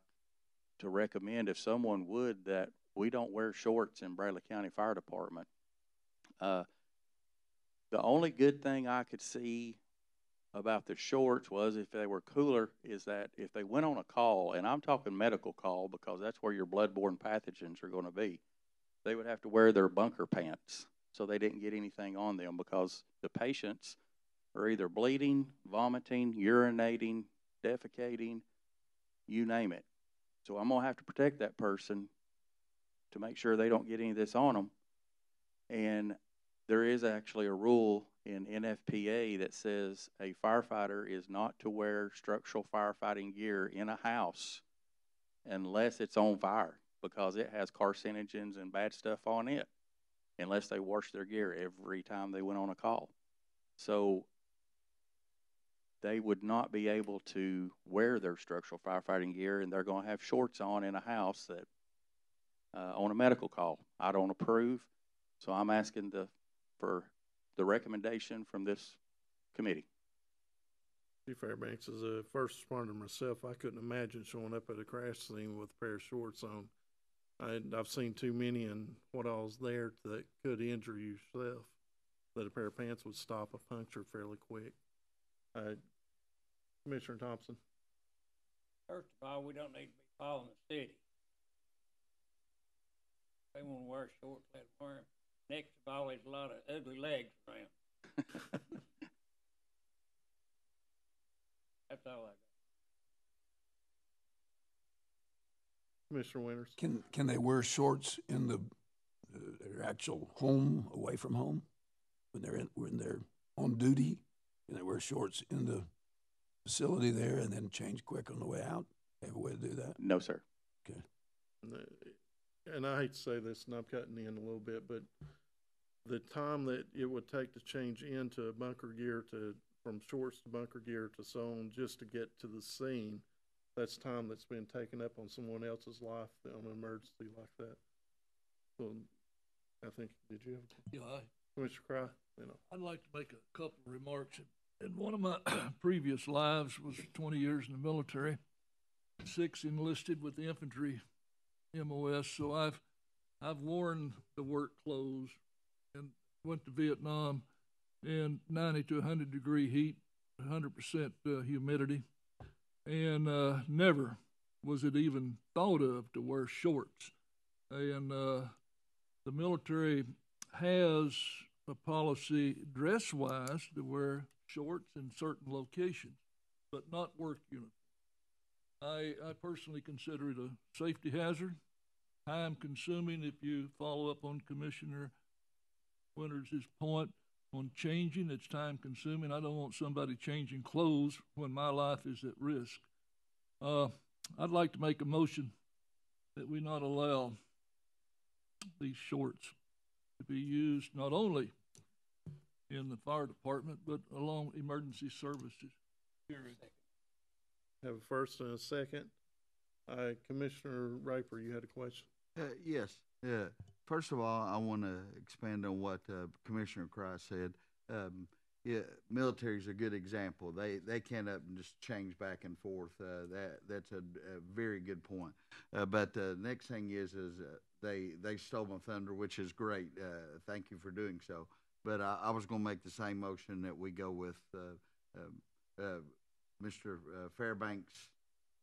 to recommend if someone would that we don't wear shorts in Bradley County Fire Department. Uh, the only good thing I could see about the shorts was if they were cooler is that if they went on a call, and I'm talking medical call because that's where your bloodborne pathogens are going to be, they would have to wear their bunker pants so they didn't get anything on them because the patients are either bleeding, vomiting, urinating, defecating, you name it. So I'm going to have to protect that person to make sure they don't get any of this on them. And There is actually a rule in NFPA that says a firefighter is not to wear structural firefighting gear in a house unless it's on fire because it has carcinogens and bad stuff on it, unless they wash their gear every time they went on a call. So they would not be able to wear their structural firefighting gear and they're going to have shorts on in a house that uh, on a medical call. I don't approve, so I'm asking the for the recommendation from this committee. Chief Fairbanks, as a first responder myself, I couldn't imagine showing up at a crash scene with a pair of shorts on. I, I've seen too many and what I was there that could injure yourself, that a pair of pants would stop a puncture fairly quick. Uh, Commissioner Thompson, First of all, we don't need to be following the city. They wanna wear shorts, let them wear 'em. Next of all, there's a lot of ugly legs around. (laughs) That's all I got. Commissioner Winters, Can, can they wear shorts in the, uh, their actual home, away from home? When they're in, when they're on duty, can they wear shorts in the facility there and then change quick on the way out? Have a way to do that? No, sir. and the- and I hate to say this, and I'm cutting in a little bit, but the time that it would take to change into bunker gear to, from shorts to bunker gear to so on, just to get to the scene, that's time that's been taken up on someone else's life on an emergency like that. So, I think, did you have, Yeah, I, Commissioner Crye? You know, I'd like to make a couple of remarks. In one of my (clears throat) previous lives was twenty years in the military, six enlisted with the infantry MOS, so I've, I've worn the work clothes and went to Vietnam in ninety to hundred degree heat, hundred percent uh, humidity. And, uh, never was it even thought of to wear shorts. And, uh, the military has a policy dress wise to wear shorts in certain locations, but not work uniform. I, I personally consider it a safety hazard, time consuming if you follow up on Commissioner Winters' point on changing, it's time consuming. I don't want somebody changing clothes when my life is at risk. Uh, I'd like to make a motion that we not allow these shorts to be used not only in the fire department, but along emergency services. Period. have a first and a second. Uh, Commissioner Raper, you had a question? Uh, yes. Yeah. First of all, I want to expand on what uh, Commissioner Price said. Um, yeah, military is a good example. They they can't up and just change back and forth. Uh, that that's a, a very good point. Uh, but the next thing is is uh, they they stole my thunder, which is great. Uh, thank you for doing so. But I, I was going to make the same motion that we go with uh, um, uh, Mr. Uh, Fairbanks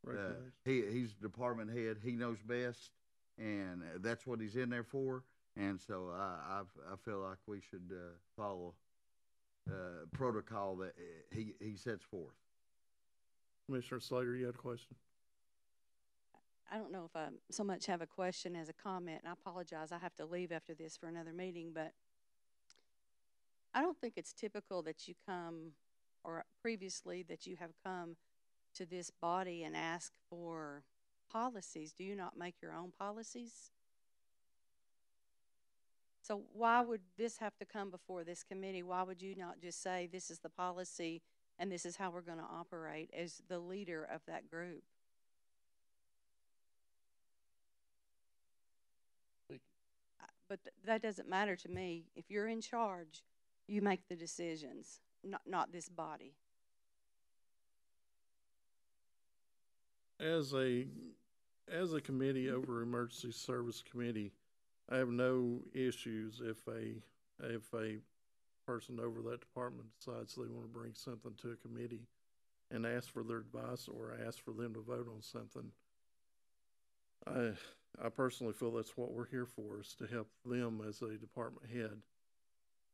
uh, he he's department head. He knows best, and uh, that's what he's in there for. And so I I, I feel like we should uh, follow uh, protocol that uh, he he sets forth. Commissioner Slater, you had a question? I don't know if I so much have a question as a comment, and I apologize, I have to leave after this for another meeting, but I don't think it's typical that you come, or previously that you have come to this body and ask for policies. Do you not make your own policies? So why would this have to come before this committee? Why would you not just say, this is the policy and this is how we're gonna operate as the leader of that group? But th- that doesn't matter to me. If you're in charge, you make the decisions, not, not this body. As a, as a committee over emergency service committee, I have no issues if a, if a person over that department decides they want to bring something to a committee and ask for their advice or ask for them to vote on something. I, I personally feel that's what we're here for, is to help them as a department head.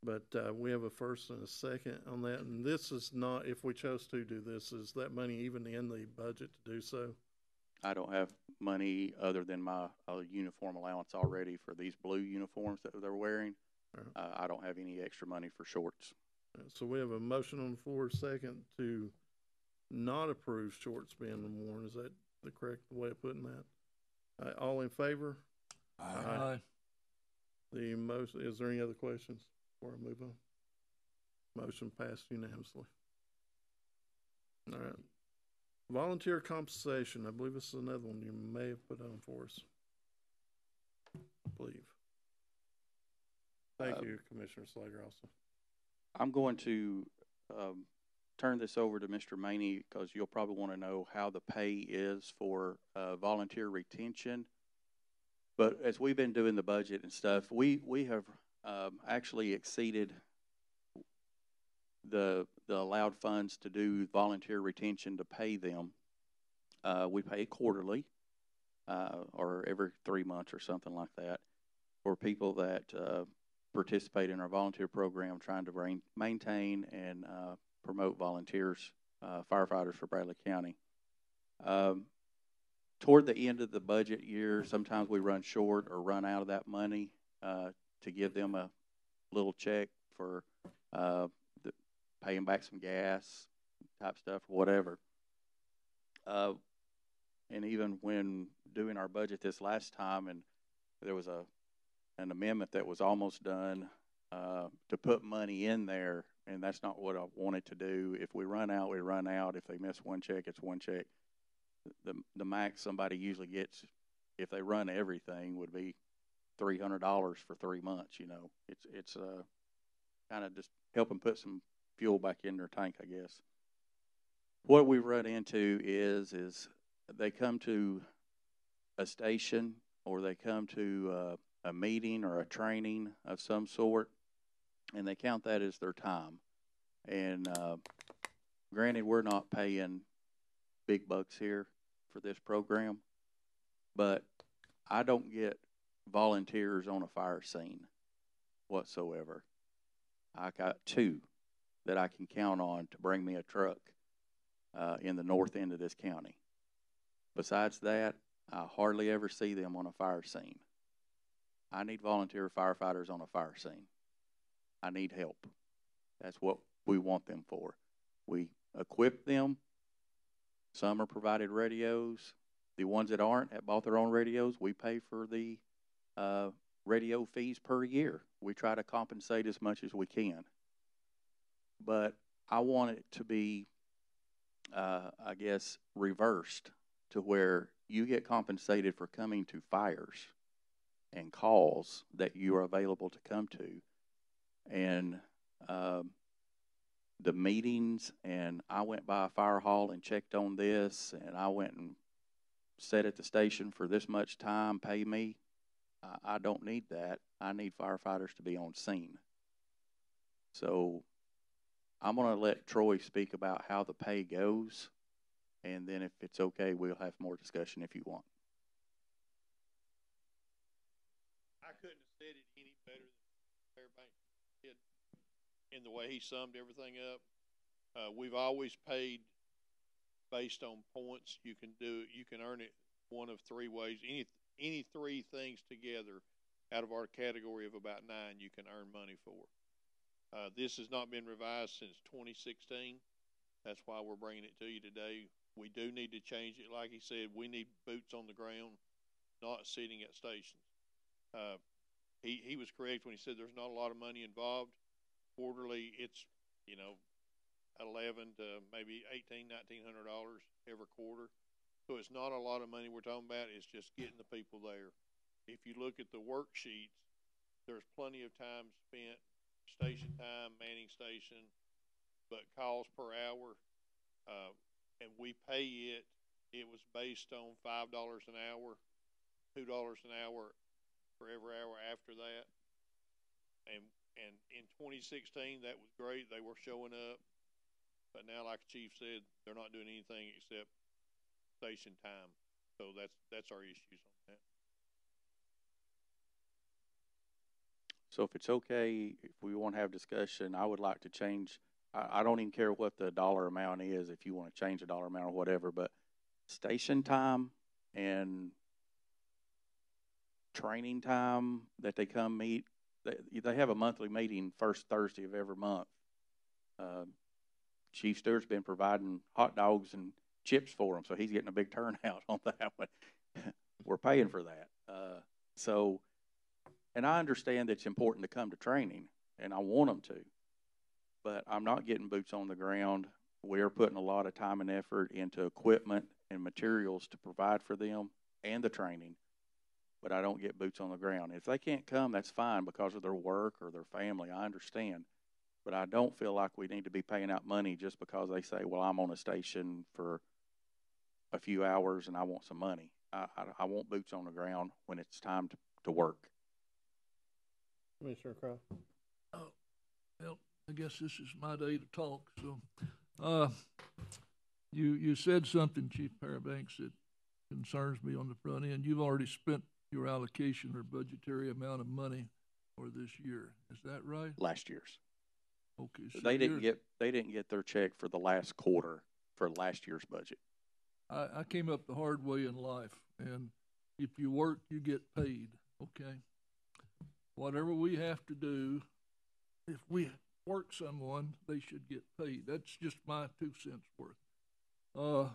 But, uh, we have a first and a second on that, and this is not, if we chose to do this, is that money even in the budget to do so? I don't have money other than my uh, uniform allowance already for these blue uniforms that they're wearing. Alright. Uh, I don't have any extra money for shorts. Uh, So we have a motion on the floor, second, to not approve shorts being worn. Is that the correct way of putting that? Uh, all in favor? Aye. The motion, is there any other questions before I move on? Motion passed unanimously. All right. Volunteer compensation, I believe this is another one you may have put on for us. I believe. Thank Uh, you, Commissioner Slager, also. I'm going to, um, turn this over to Mr. Maney, because you'll probably want to know how the pay is for, uh, volunteer retention. But as we've been doing the budget and stuff, we, we have, um, actually exceeded the, the allowed funds to do volunteer retention to pay them. Uh, we pay quarterly, uh, or every three months or something like that for people that, uh, participate in our volunteer program, trying to rein, maintain and uh, promote volunteers, uh, firefighters for Bradley County. Um, toward the end of the budget year, sometimes we run short or run out of that money uh, to give them a little check for paying back some gas type stuff or whatever. Uh, and even when doing our budget this last time, and there was a an amendment that was almost done uh, to put money in there, and that's not what I wanted to do. If we run out, we run out. If they miss one check, it's one check. The the max somebody usually gets, if they run everything, would be three hundred dollars for three months. You know, it's it's uh, kind of just helping put some fuel back in their tank, I guess. What we run into is is they come to a station or they come to uh, a meeting or a training of some sort, and they count that as their time. And uh, granted, we're not paying big bucks here for this program, but I don't get volunteers on a fire scene whatsoever. I got two that I can count on to bring me a truck uh, in the north end of this county. Besides that, I hardly ever see them on a fire scene. I need volunteer firefighters on a fire scene. I need help. That's what we want them for. We equip them. Some are provided radios. The ones that aren't have bought their own radios. We pay for the uh, radio fees per year. We try to compensate as much as we can. But I want it to be, uh, I guess, reversed to where you get compensated for coming to fires and calls that you are available to come to. And um, the meetings, and I went by a fire hall and checked on this, and I went and sat at the station for this much time, pay me. I, I don't need that. I need firefighters to be on scene. So I'm going to let Troy speak about how the pay goes, and then if it's okay, we'll have more discussion if you want. I couldn't have said it any better than Fairbanks did in the way he summed everything up. Uh, we've always paid based on points. You can do you can earn it one of three ways. Any any three things together out of our category of about nine you can earn money for. Uh, this has not been revised since 2016. That's why we're bringing it to you today. We do need to change it. Like he said, we need boots on the ground, not sitting at stations. Uh, he, he was correct when he said there's not a lot of money involved. Quarterly, it's, you know, eleven to maybe eighteen, nineteen hundred dollars every quarter. So it's not a lot of money we're talking about. It's just getting the people there. If you look at the worksheets, there's plenty of time spent, station time, manning station, but calls per hour. Uh, and we pay it, it was based on five dollars an hour, two dollars an hour for every hour after that. And and in 2016, that was great. They were showing up, but now, like chief said, they're not doing anything except station time. So that's that's our issues on that. So if it's okay, if we want to have discussion, I would like to change, I, I don't even care what the dollar amount is, if you want to change the dollar amount or whatever, but station time and training time that they come meet they, they have a monthly meeting first Thursday of every month. Uh, Chief Stewart's been providing hot dogs and chips for them, so he's getting a big (laughs) turnout on that one. We're paying for that. Uh, so, and I understand that it's important to come to training, and I want them to, but I'm not getting boots on the ground. We're putting a lot of time and effort into equipment and materials to provide for them and the training, but I don't get boots on the ground. If they can't come, that's fine because of their work or their family. I understand. But I don't feel like we need to be paying out money just because they say, well, I'm on a station for a few hours and I want some money. I, I, I want boots on the ground when it's time to, to work. Commissioner Crye? Oh, well, I guess this is my day to talk, so, uh, you, you said something, Chief Fairbanks, that concerns me on the front end. You've already spent your allocation or budgetary amount of money for this year. Is that right? Last year's. Okay. so They didn't get, they didn't get their check for the last quarter for last year's budget. I, I came up the hard way in life, and if you work, you get paid, okay? Whatever we have to do, if we work someone, they should get paid. That's just my two cents worth. Uh,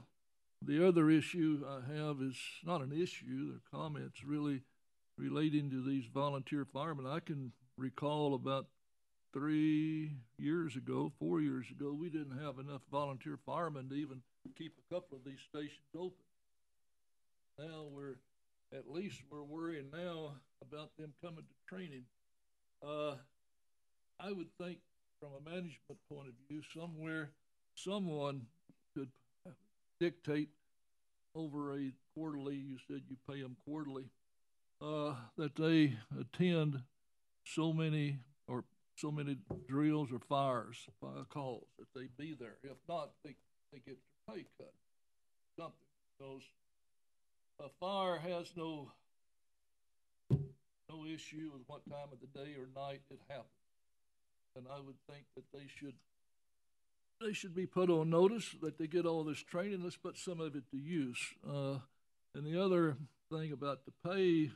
the other issue I have is not an issue, they're comments really relating to these volunteer firemen. I can recall about three years ago, four years ago, we didn't have enough volunteer firemen to even keep a couple of these stations open. Now we're, at least we're worrying now about them coming to training. Uh, I would think from a management point of view, somewhere, someone could dictate over a quarterly, you said you pay them quarterly, uh, that they attend so many or so many drills or fires, fire calls, that they be there. If not, they, they get their pay cut, something, because a fire has no, no issue with what time of the day or night it happens. And I would think that they should, they should be put on notice that they get all this training, let's put some of it to use. Uh, and the other thing about the pay,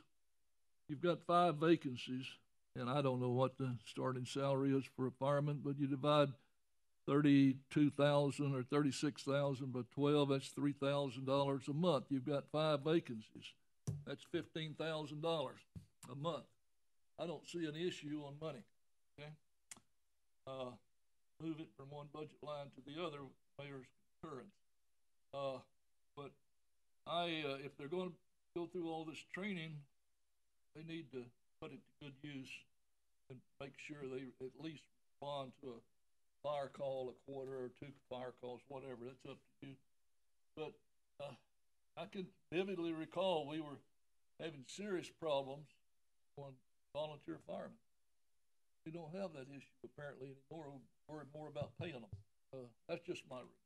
you've got five vacancies, and I don't know what the starting salary is for a fireman, but you divide thirty-two thousand or thirty-six thousand by twelve, that's three thousand dollars a month. You've got five vacancies. That's fifteen thousand dollars a month. I don't see an issue on money, okay? Uh, move it from one budget line to the other, mayor's concurrence. Uh, but I, uh, if they're gonna go through all this training, they need to put it to good use and make sure they at least respond to a fire call a quarter or two fire calls, whatever, that's up to you. But, uh, I can vividly recall we were having serious problems on volunteer firemen. We don't have that issue apparently anymore, We worry more about paying them. Uh, that's just my, re-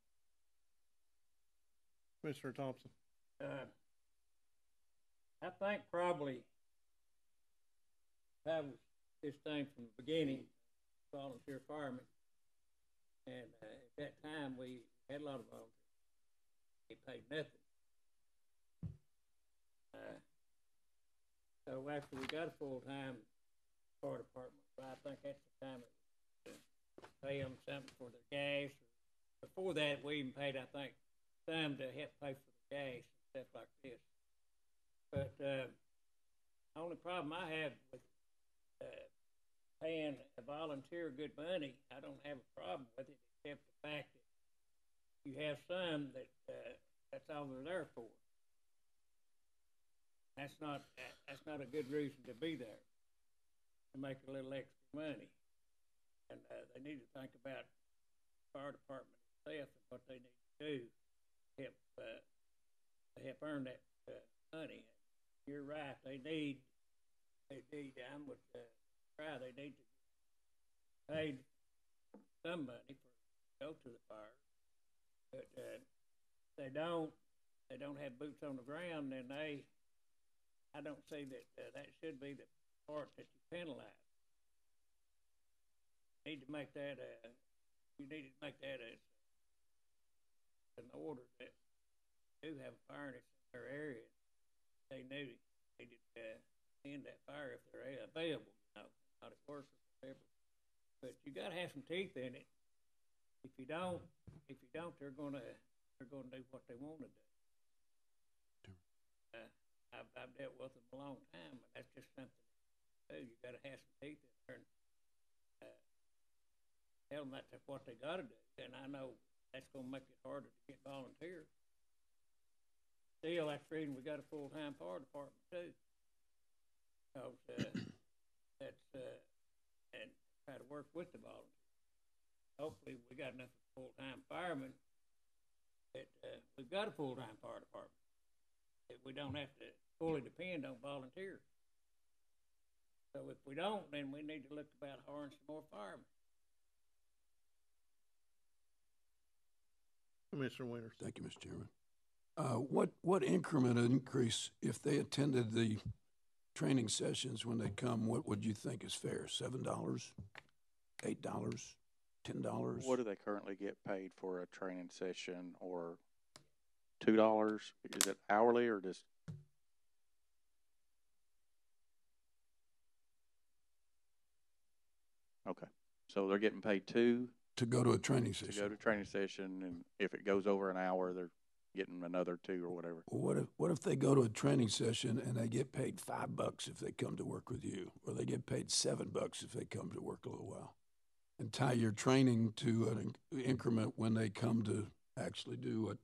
Commissioner Thompson? Uh, I think probably that was this thing from the beginning, volunteer firemen. And, uh, at that time, we had a lot of volunteers. They paid nothing. Uh, so after we got a full-time fire department, I think that's the time to pay them something for their gas. Before that, we even paid, I think, some to help pay for the gas and stuff like this. But, uh, the only problem I have with, uh, paying a volunteer good money, I don't have a problem with it, except the fact that you have some that, uh, that's all they're there for. That's not, that's not a good reason to be there, to make a little extra money. And, uh, they need to think about fire department itself and what they need to do to help, uh, to help earn that, uh, money. You're right, they need, they need, I'm with, uh, Crye, they need to pay some money for, go to the fire. But, uh, they don't, they don't have boots on the ground, then they, I don't see that, uh, that should be the part that you penalize. Need to make that, uh, you need to make that as an order that do have a fire in their area. They knew they did, uh, end that fire if they're available, you know. how it works or whatever. But you gotta have some teeth in it. If you don't, if you don't, they're gonna, they're gonna do what they wanna do. I've, I've dealt with them a long time, but that's just something to do. You gotta have some teeth in there and, uh, tell them that's what they gotta do. And I know that's gonna make it harder to get volunteers. Still, that's reason we got a full-time fire department too. Cause, uh, (coughs) that's, uh, and try to work with the volunteers. Hopefully, we got enough full-time firemen that, uh, we've got a full-time fire department. That we don't have to fully depend on volunteers. So if we don't, then we need to look about hiring some more firemen. Commissioner Winters. Thank you, Mr. Chairman. Uh, what, what increment increase, if they attended the training sessions when they come, what would you think is fair? Seven dollars? Eight dollars? Ten dollars? What do they currently get paid for a training session or two dollars? Is it hourly or just? Okay, so they're getting paid two To go to a training session. to go to training session and if it goes over an hour, they're getting another two or whatever. Well, what if, what if they go to a training session and they get paid five bucks if they come to work with you? Or they get paid seven bucks if they come to work a little while? And tie your training to an increment when they come to actually do what,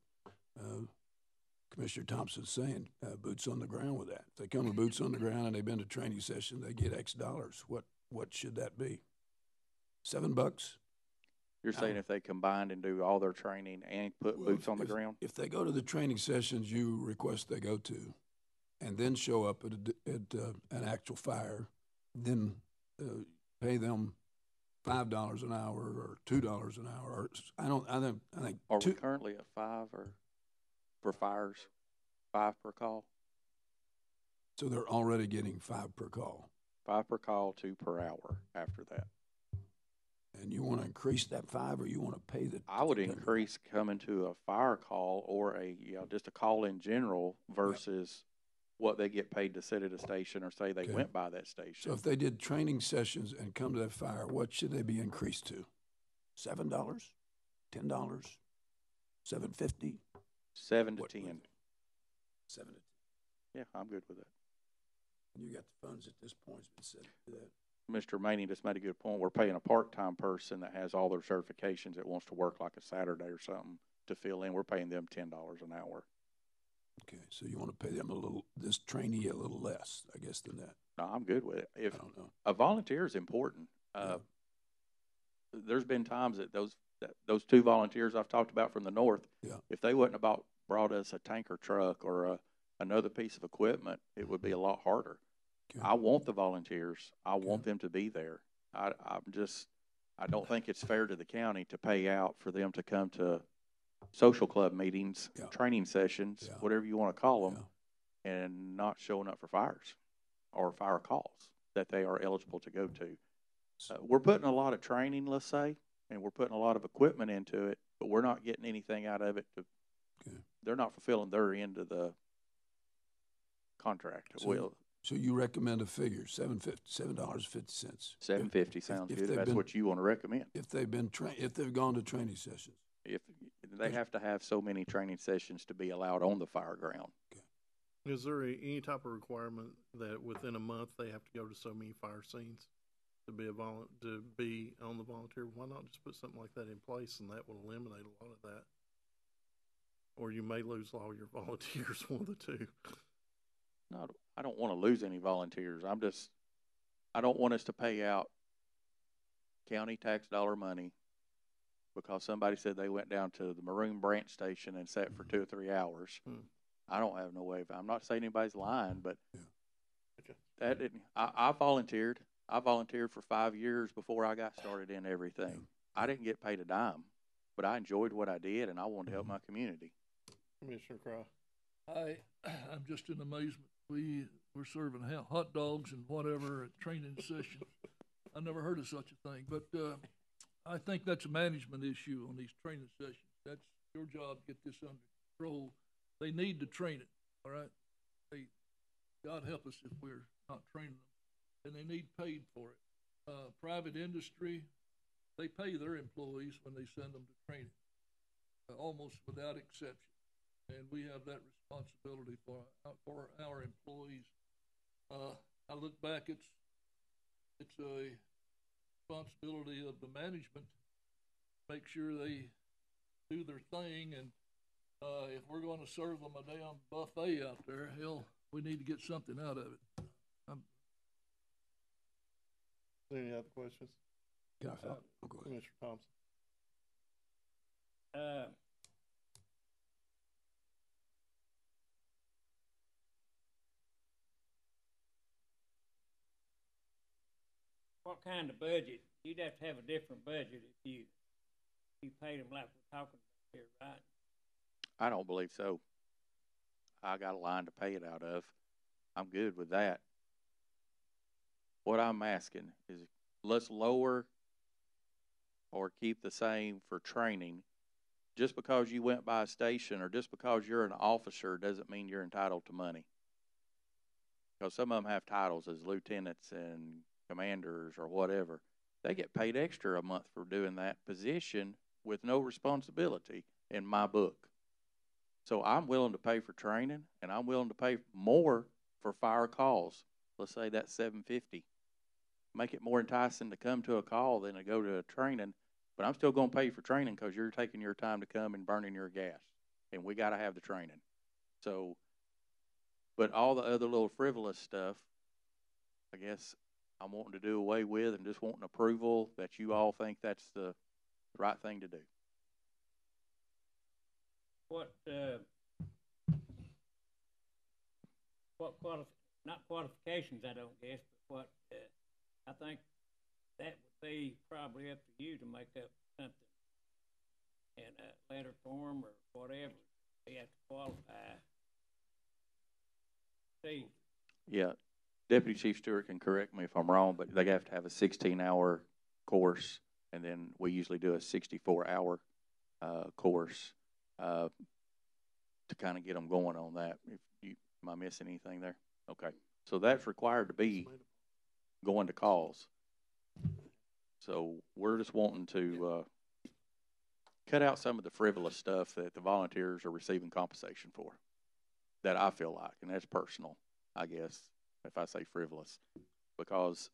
Commissioner Thompson's saying, uh, boots on the ground with that. If they come with boots on the ground and they've been to training session, they get X dollars. What, what should that be? Seven bucks? You're saying if they combine and do all their training and put Well, boots on the if- ground? If they go to the training sessions you request they go to, and then show up at, a at uh, an actual fire, then uh, pay them five dollars an hour or two dollars an hour. Or I don't. I think. I think Are we currently at five or for fires? Five per call? So they're already getting five per call, Five per call, two per hour after that. and you want to increase that five, or you want to pay the? I would the- increase coming to a fire call or a, you know, just a call in general versus what they get paid to sit at a station or say they Okay. went by that station. So if they did training sessions and come to that fire, what should they be increased to? Seven dollars, ten dollars, seven fifty, Seven to what ten. seven to Yeah, I'm good with that. You got the funds at this point, it's been said to that. Mr. Maney just made a good point. We're paying a part-time person that has all their certifications that wants to work like a Saturday or something to fill in. We're paying them ten dollars an hour. Okay, so you want to pay them a little, this trainee a little less, I guess, than that. No, I'm good with it. I If don't know. a volunteer is important, uh, Yeah. there's been times that those, that those two volunteers I've talked about from the north, Yeah. if they wouldn't have bought, brought us a tanker truck or a, another piece of equipment, it would be a lot harder. Okay. I want the volunteers. I want them to be there. I, I'm just, I don't think it's fair to the county to pay out for them to come to social club meetings, Yeah. training sessions, Yeah. whatever you want to call them, Yeah. and not showing up for fires or fire calls that they are eligible to go to. Uh, we're putting a lot of training, let's say, and we're putting a lot of equipment into it, but we're not getting anything out of it to. They're not fulfilling their end of the contract. So- Well, So you recommend a figure, seven fifty, seven dollars fifty cents? seven fifty sounds if good. if they've That's been- what you want to recommend. If they've been trained, if they've gone to training sessions. If, they have to have so many training sessions to be allowed on the fire ground. Is there a, any type of requirement that within a month they have to go to so many fire scenes to be a volun, to be on the volunteer? Why not just put something like that in place and that will eliminate a lot of that? Or you may lose all your (laughs) volunteers, one of the two. No, I don't want to lose any volunteers. I'm just, I don't want us to pay out county tax dollar money because somebody said they went down to the Maroon Branch Station and sat for two or three hours. Hmm. I don't have no way of, I'm not saying anybody's lying, but Yeah. Okay. that didn't, I, I volunteered. I volunteered for five years before I got started in everything. I didn't get paid a dime, but I enjoyed what I did and I wanted to help my community. Commissioner Crye. I, (clears throat) I'm just in amazement. We, we're serving hot- hot dogs and whatever at training sessions. (laughs) I never heard of such a thing, but, uh, I think that's a management issue on these training sessions. That's your job, to get this under control. They need to train it, all right? They, God help us if we're not training them, and they need paid for it. uh, private industry, they pay their employees when they send them to training, uh, almost without exception. And we have that responsibility for, our- for our employees. Uh, I look back, it's, it's a responsibility of the management, make sure they do their thing, and, uh, if we're gonna serve them a damn buffet out there, hell, we need to get something out of it. Um, Any other questions? Yeah, I thought- oh, go ahead. Commissioner Thompson? Uh, what kind of budget? You'd have to have a different budget if you, you paid them like we're talking about here, right? I don't believe so. I got a line to pay it out of. I'm good with that. What I'm asking is let's lower or keep the same for training. Just because you went by a station or just because you're an officer doesn't mean you're entitled to money. Because some of them have titles as lieutenants and commanders or whatever. They get paid extra a month for doing that position with no responsibility in my book. So I'm willing to pay for training and I'm willing to pay more for fire calls. Let's say that's seven fifty. Make it more enticing to come to a call than to go to a training, but I'm still gonna pay for training because you're taking your time to come and burning your gas. And we gotta have the training. So, but all the other little frivolous stuff, I guess I'm wanting to do away with and just wanting approval that you all think that's the right thing to do. What, uh, what quali- not qualifications, I don't guess, but what, uh, I think that would be probably up to you to make up something in a letter form or whatever. You have to qualify. See, Yeah, Deputy Chief Stewart can correct me if I'm wrong, but they have to have a sixteen hour course, and then we usually do a sixty-four hour, uh, course, uh, to kind of get them going on that. If you, am I missing anything there? Okay, so that's required to be going to calls. So we're just wanting to, uh, cut out some of the frivolous stuff that the volunteers are receiving compensation for. That I feel like, and that's personal, I guess, if I say frivolous, because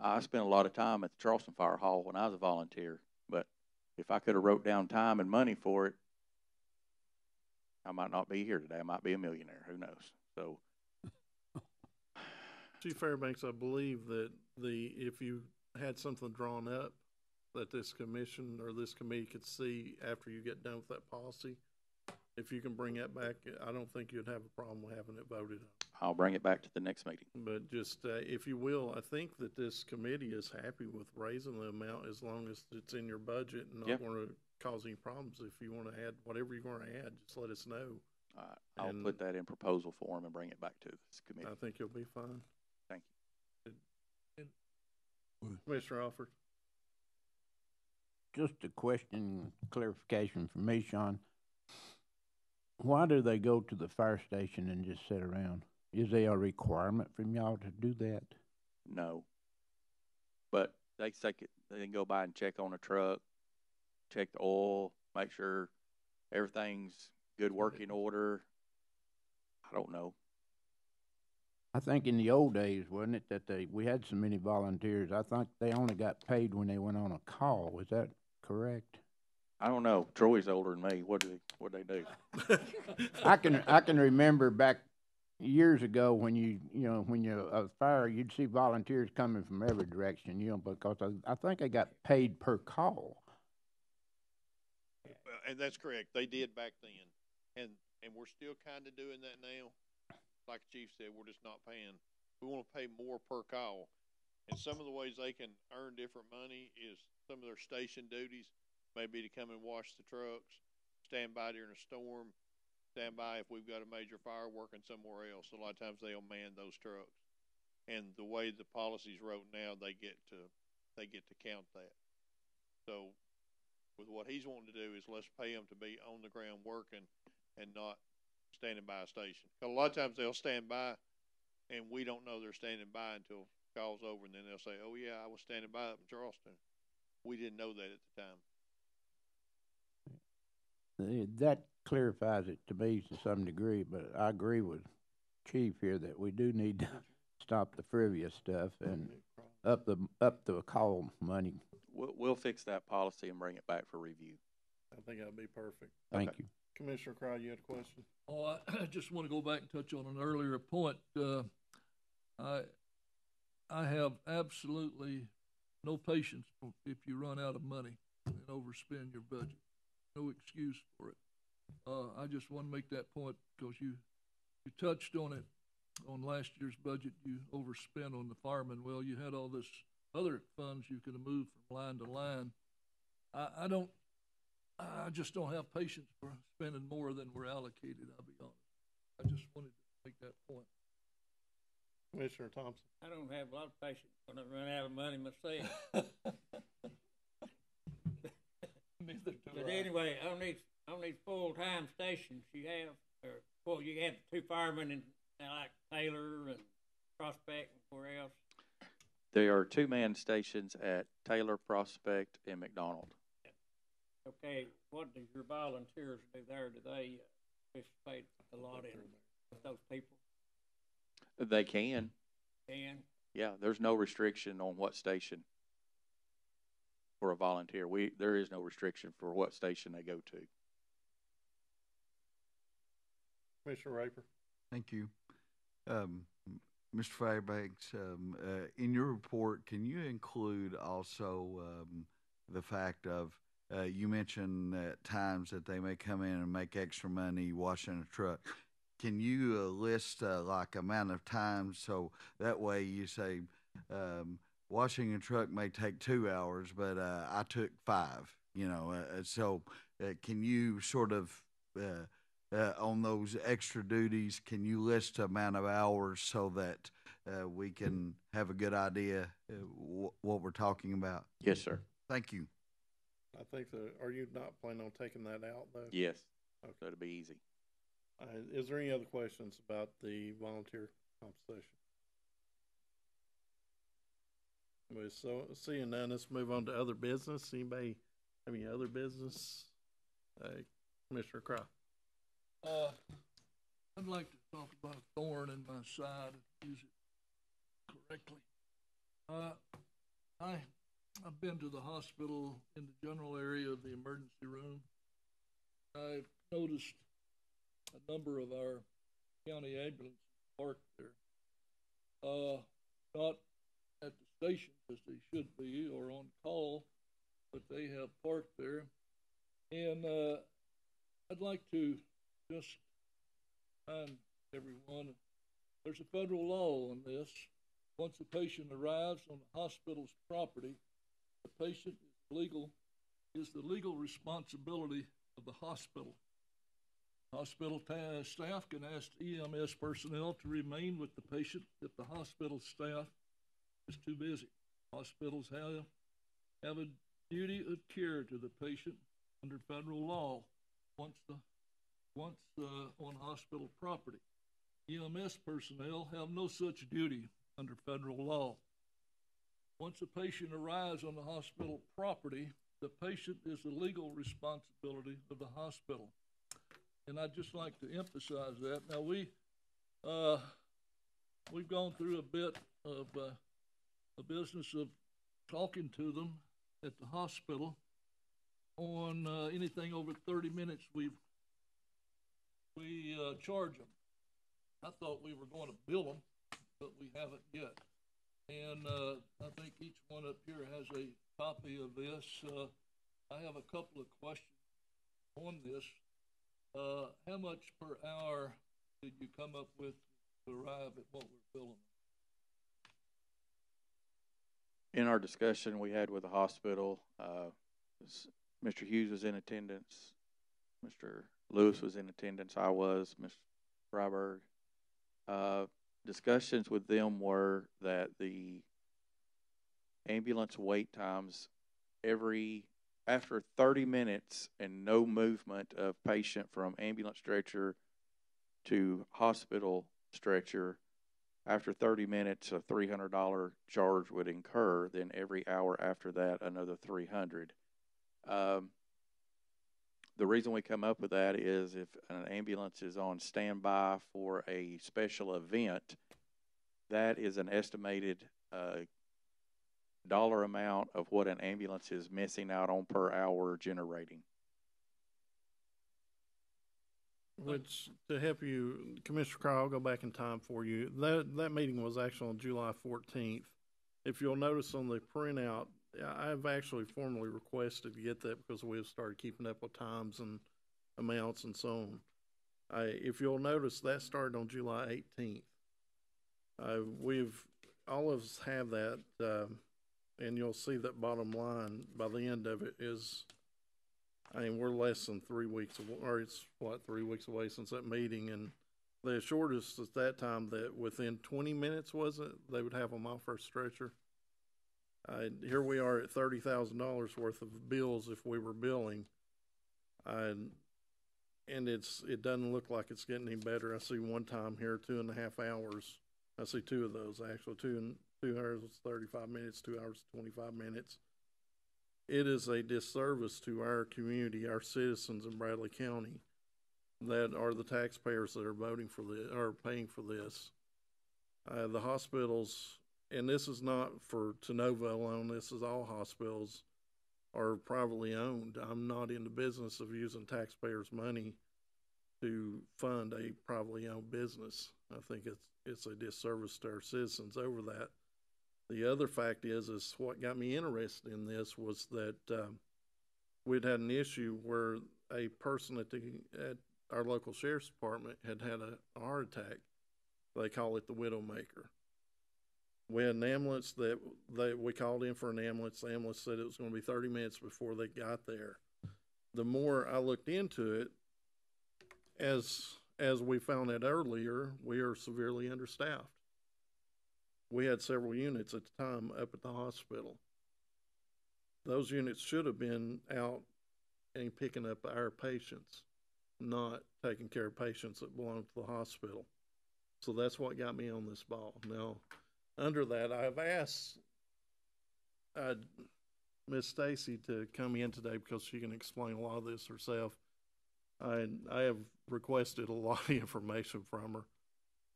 I spent a lot of time at the Charleston Fire Hall when I was a volunteer, but if I could have wrote down time and money for it, I might not be here today. I might be a millionaire. Who knows? So, (sighs) Chief Fairbanks, I believe that the, if you had something drawn up that this commission or this committee could see after you get done with that policy, if you can bring that back, I don't think you'd have a problem with having it voted on. I'll bring it back to the next meeting. But just, uh, if you will, I think that this committee is happy with raising the amount as long as it's in your budget and Yeah. not gonna cause any problems. If you wanna add, whatever you're gonna add, just let us know. Uh, I'll And- put that in proposal form and bring it back to this committee. I committee. think you'll be fine. Thank you. Commissioner Alford? Just a question, clarification for me, Sean. Why do they go to the fire station and just sit around? Is there a requirement from y'all to do that? No. But they take it, they can go by and check on a truck, check the oil, make sure everything's good working order. I don't know. I think in the old days, wasn't it, that they, we had so many volunteers, I think they only got paid when they went on a call, is that correct? I don't know. Troy's older than me. What do they, what they do? (laughs) I can, I can remember back years ago when you, you know, when you're a uh, fire, you'd see volunteers coming from every direction, you know, because I, I think they got paid per call. And that's correct. They did back then. And, and we're still kinda doing that now. Like chief said, we're just not paying. We wanna pay more per call. And some of the ways they can earn different money is some of their station duties, maybe to come and wash the trucks, stand by during a storm, stand by if we've got a major fire working somewhere else. A lot of times they'll man those trucks. And the way the policy's wrote now, they get to, they get to count that. So with what he's wanting to do is let's pay them to be on the ground working and not standing by a station. a lot of times they'll stand by and we don't know they're standing by until calls over and then they'll say, oh yeah, I was standing by up in Charleston. We didn't know that at the time. That clarifies it to me to some degree, but I agree with Chief here that we do need to stop the frivolous stuff and up the, up the call money. We'll, we'll fix that policy and bring it back for review. I think that'd be perfect. Thank Okay. you. Commissioner Crye, you had a question? Oh, I, (clears throat) I just wanna go back and touch on an earlier point, uh, I, I have absolutely no patience if you run out of money and overspend your budget. No excuse for it. Uh, I just wanna make that point, cause you, you touched on it on last year's budget, you overspent on the firemen. Well, you had all this other funds you could have moved from line to line. I, I don't, I just don't have patience for spending more than we're allocated, I'll be honest. I just wanted to make that point. Commissioner Thompson? I don't have a lot of patience when I run out of money myself. (laughs) Neither do But I. anyway, on these, on these full-time stations you have, or, well, you have two firemen and, like Taylor and Prospect and where else? There are two-man stations at Taylor, Prospect, and McDonald. Okay, what do your volunteers do there? Do they uh, participate a lot in with those people? They can, Can, yeah, there's no restriction on what station for a volunteer. We, there is no restriction for what station they go to. Commissioner Raper? Thank you. Um, Mr. Fairbanks, um, uh, in your report, can you include also, um, the fact of, uh, you mentioned at times that they may come in and make extra money washing a truck. Can you uh, list, uh, like amount of times, so that way you say, um, washing a truck may take two hours, but, uh, I took five, you know, uh, uh, so, uh, can you sort of, uh, uh, on those extra duties, can you list the amount of hours so that uh, we can have a good idea uh, wh- what we're talking about? Yes, sir. Thank you. I think the, are you not planning on taking that out though? Yes. Okay. So it'll be easy. Uh, is there any other questions about the volunteer compensation? Well, so, seeing none, let's move on to other business. Anybody have any other business? Uh, Commissioner Crye? Uh, I'd like to talk about a thorn in my side, and use it correctly. Uh, I, I've been to the hospital in the general area of the emergency room. I've noticed a number of our county ambulances parked there. Uh, not at the station as they should be or on call, but they have parked there. And, uh, I'd like to just remind everyone, there's a federal law on this. Once a patient arrives on the hospital's property, the patient is legal, is the legal responsibility of the hospital. Hospital ta- staff can ask EMS personnel to remain with the patient if the hospital staff too busy. Hospitals have, have a duty of care to the patient under federal law once the once uh, on hospital property. EMS personnel have no such duty under federal law. Once a patient arrives on the hospital property, the patient is the legal responsibility of the hospital. And I'd just like to emphasize that. Now, we, uh, we've gone through a bit of, uh, a business of talking to them at the hospital on, uh, anything over thirty minutes, we've we uh, charge them. I thought we were going to bill them, but we haven't yet. And uh, I think each one up here has a copy of this. Uh, I have a couple of questions on this. Uh, how much per hour did you come up with to arrive at what we're billing? In our discussion we had with the hospital, uh, Mr. Hughes was in attendance, Mr. Lewis was in attendance, I was, Ms. Freiberg. Uh, discussions with them were that the ambulance wait times every, after thirty minutes and no movement of patient from ambulance stretcher to hospital stretcher, After thirty minutes, a three hundred dollar charge would incur, then every hour after that, another three hundred. Um, the reason we come up with that is if an ambulance is on standby for a special event, that is an estimated, uh, dollar amount of what an ambulance is missing out on per hour generating. Which, to help you, Commissioner Crowe, I'll go back in time for you. That, that meeting was actually on July fourteenth. If you'll notice on the printout, I've actually formally requested to get that because we have started keeping up with times and amounts and so on. I, if you'll notice, that started on July eighteenth. Uh, we've, all of us have that, um, and you'll see that bottom line by the end of it is I mean, we're less than three weeks, aw- or it's what, three weeks away since that meeting, and they assured us at that time that within twenty minutes, was it, they would have them off our stretcher. Uh, here we are at thirty thousand dollars worth of bills if we were billing. And, and it's, it doesn't look like it's getting any better. I see one time here, two and a half hours. I see two of those, actually, two and, two hours, thirty-five minutes, two hours, twenty-five minutes it is a disservice to our community, our citizens in Bradley County, that are the taxpayers that are voting for this, are paying for this. Uh, the hospitals, and this is not for Tennova alone, this is all hospitals are privately owned. I'm not in the business of using taxpayers' money to fund a privately owned business. I think it's, it's a disservice to our citizens over that. The other fact is, is what got me interested in this was that um, we'd had an issue where a person at the at our local sheriff's department had had a, heart attack. They call it the widowmaker. We had an ambulance that they we called in for an ambulance. The ambulance said it was going to be 30 minutes before they got there. The more I looked into it, as as we found out earlier, we are severely understaffed we had several units at the time up at the hospital. Those units should have been out and picking up our patients, not taking care of patients that belong to the hospital. So that's what got me on this ball. Now, under that, I've asked uh, Miss Stacy to come in today because she can explain a lot of this herself. I I have requested a lot of (laughs) information from her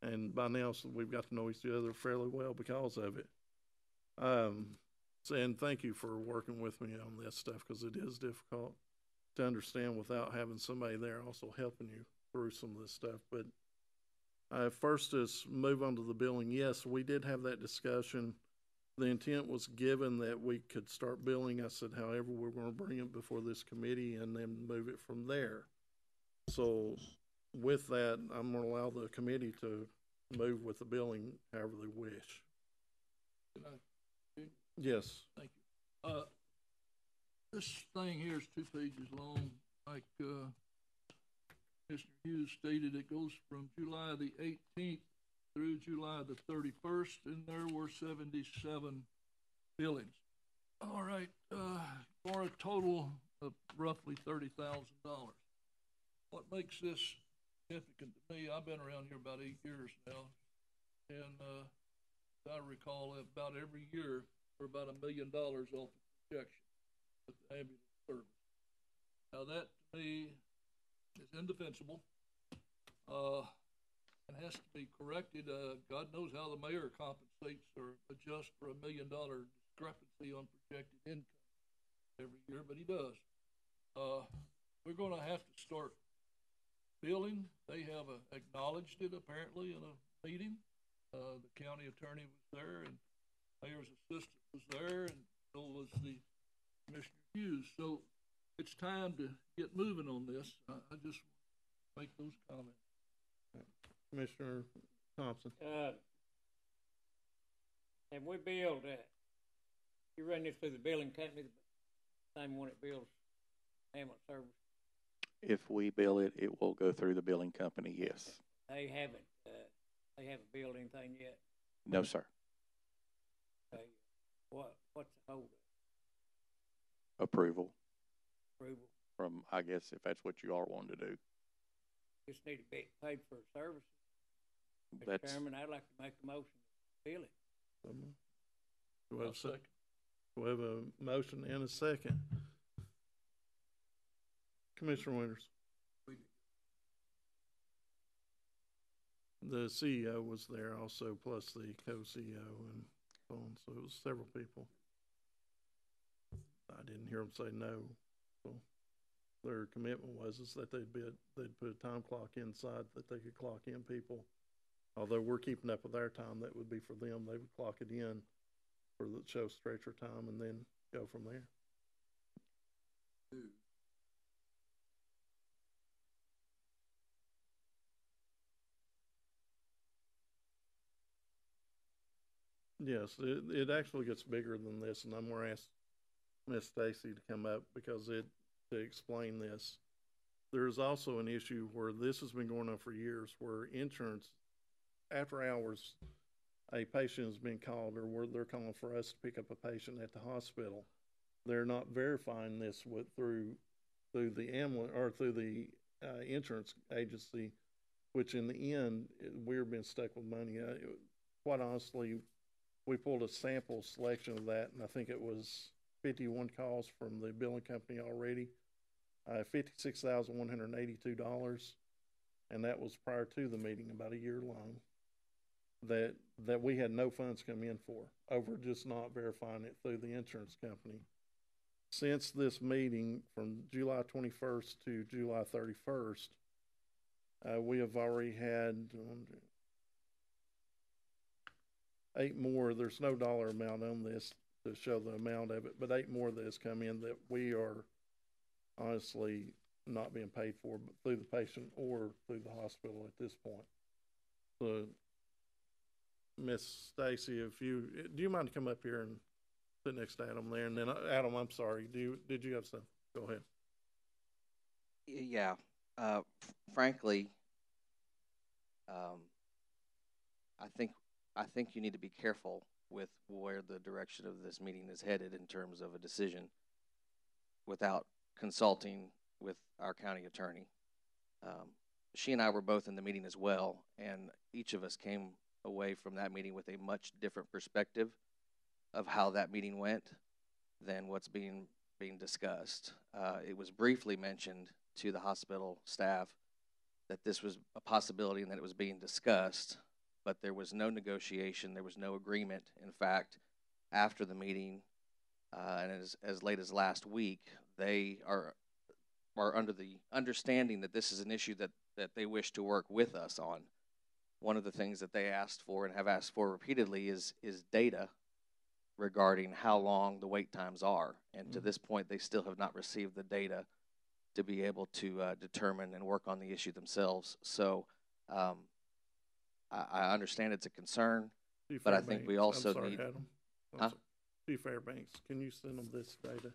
and by now so we've got to know each other fairly well because of it. Um, and thank you for working with me on this stuff because it is difficult to understand without having somebody there also helping you through some of this stuff. But uh, first is move on to the billing. Yes, we did have that discussion. The intent was given that we could start billing. I said, however, we're going to bring it before this committee and then move it from there. So with that, I'm gonna allow the committee to move with the billing however they wish. Can I- Yes, Thank you. Uh, this thing here is two pages long, like, uh, Mr. Hughes stated, it goes from July the eighteenth through July the thirty-first, and there were seventy-seven billings. All right, uh, for a total of roughly thirty thousand dollars. What makes this significant to me, I've been around here about eight years now, and, uh, I recall about every year, we're about a million dollars off the projection with the ambulance service. Now, that to me is indefensible, uh, and has to be corrected. Uh, God knows how the mayor compensates or adjusts for a million dollar discrepancy on projected income every year, but he does. Uh, we're gonna have to start billing. They have uh, acknowledged it apparently in a meeting. Uh, the county attorney was there and mayor's assistant was there and so was the Commissioner Hughes. So it's time to get moving on this. I, I just make those comments. Commissioner Thompson. Uh, have we billed, uh, you run this through the billing company, the same one that bills ambulance service? If we bill it, it will go through the billing company, yes. They haven't, uh, they haven't billed anything yet. No, sir. Okay. What, what's the hold Approval approval? from, I guess, if that's what you all wanted to do. Just need to be paid for services. Mr. That's, Chairman, I'd like to make a motion. Billy? Um, Do we have I'll a second. do we have a motion and a second? Commissioner Winters? The CEO was there also, plus the co-CEO and so on, so it was several people. I didn't hear them say no, so their commitment was is that they'd be, they'd put a time clock inside that they could clock in people. Although we're keeping up with our time, that would be for them, they would clock it in for the show stretcher time and then go from there. Yes, it, it actually gets bigger than this, and I'm gonna ask Miss Stacy to come up because it, to explain this. There's also an issue where this has been going on for years, where insurance, after hours, a patient has been called, or where they're calling for us to pick up a patient at the hospital. They're not verifying this with, through, through the ambulance, or through the, uh, insurance agency, which in the end, we're being stuck with money. Uh, quite honestly, we pulled a sample selection of that, and I think it was fifty-one calls from the billing company already. Uh, fifty-six thousand one hundred and that was prior to the meeting, about a year long. That, that we had no funds come in for, over just not verifying it through the insurance company. Since this meeting, from July twenty-first to July thirty-first, uh, we have already had, eight more, there's no dollar amount on this to show the amount of it, but eight more that has come in that we are honestly not being paid for but through the patient or through the hospital at this point. So, Miss Stacy, if you, do you mind to come up here and sit next to Adam there? And then, uh, Adam, I'm sorry, do you, did you have something? Go ahead. Yeah, uh, frankly, um, I think, I think you need to be careful with where the direction of this meeting is headed in terms of a decision without consulting with our county attorney. Um, she and I were both in the meeting as well, and each of us came away from that meeting with a much different perspective of how that meeting went than what's being being discussed. Uh, it was briefly mentioned to the hospital staff that this was a possibility and that it was being discussed, but there was no negotiation, there was no agreement. In fact, after the meeting, uh, and as, as late as last week, they are are under the understanding that this is an issue that, that they wish to work with us on. One of the things that they asked for and have asked for repeatedly is is data regarding how long the wait times are. And to Mhm. this point, they still have not received the data to be able to uh, determine and work on the issue themselves. So um, I, I understand it's a concern. Chief But I think we Fairbanks, I'm also sorry, need- Adam. I'm Huh? sorry. Chief Fairbanks, can you send them this data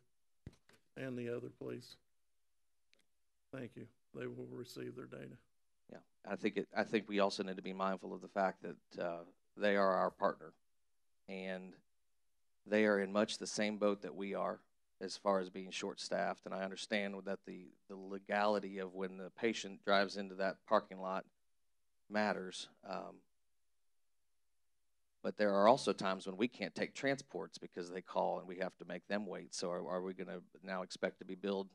and the other, please? Thank you. They will receive their data. Yeah, I think it. I think we also need to be mindful of the fact that uh, they are our partner, and they are in much the same boat that we are as far as being short-staffed. And I understand that the the legality of when the patient drives into that parking lot matters. Um, but there are also times when we can't take transports because they call and we have to make them wait. So are, are we going to now expect to be billed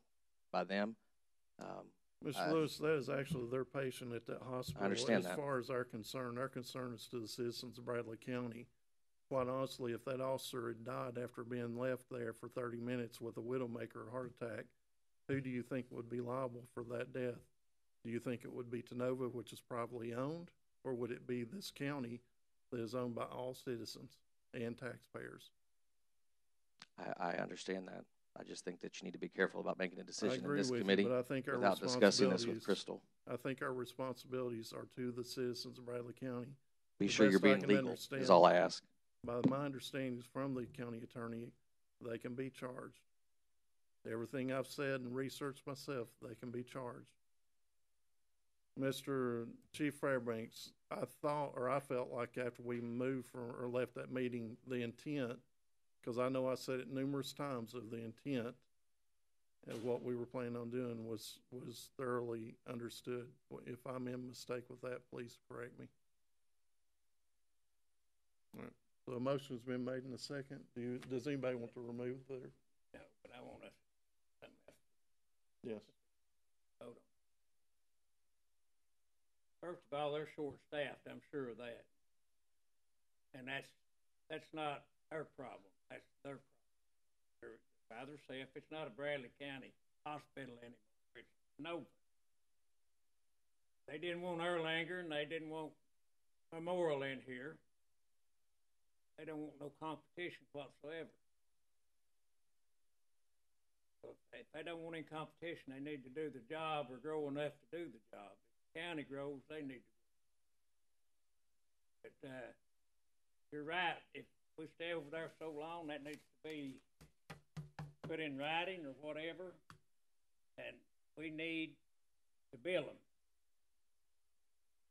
by them? Um, Mr. I- Lewis, that is actually their patient at that hospital. understand that. As far as our concern, our concern is to the citizens of Bradley County. Quite honestly, if that officer had died after being left there for thirty minutes with a widowmaker heart attack, who do you think would be liable for that death? Do you think it would be Tennova, which is privately owned, or would it be this county that is owned by all citizens and taxpayers? I, I understand that. I just think that you need to be careful about making a decision in agree this with you, committee but I think our without discussing this with Crystal. I think our responsibilities are to the citizens of Bradley County. Be the sure you're being legal, is all I ask. By my understandings from the county attorney, they can be charged. Everything I've said and researched myself, they can be charged. Mr. Chief Fairbanks, I thought, or I felt like after we moved from, or left that meeting, the intent, because I know I said it numerous times of the intent and what we were planning on doing was, was thoroughly understood. If I'm in mistake with that, please correct me. So a motion's been made in a second. Do you, does anybody want to remove their? No, but I want else Yes. to vote on. First of all, they're short-staffed, I'm sure of that. And that's, that's not our problem, that's their problem. They're by themselves, it's not a Bradley County hospital anymore, it's Nova. They didn't want Erlanger and they didn't want Memorial in here. They don't want no competition whatsoever. So if they, if they don't want any competition, they need to do the job or grow enough to do the job. County grows, they need to. But, uh, you're right, if we stay over there so long, that needs to be put in writing or whatever. And we need to bill them.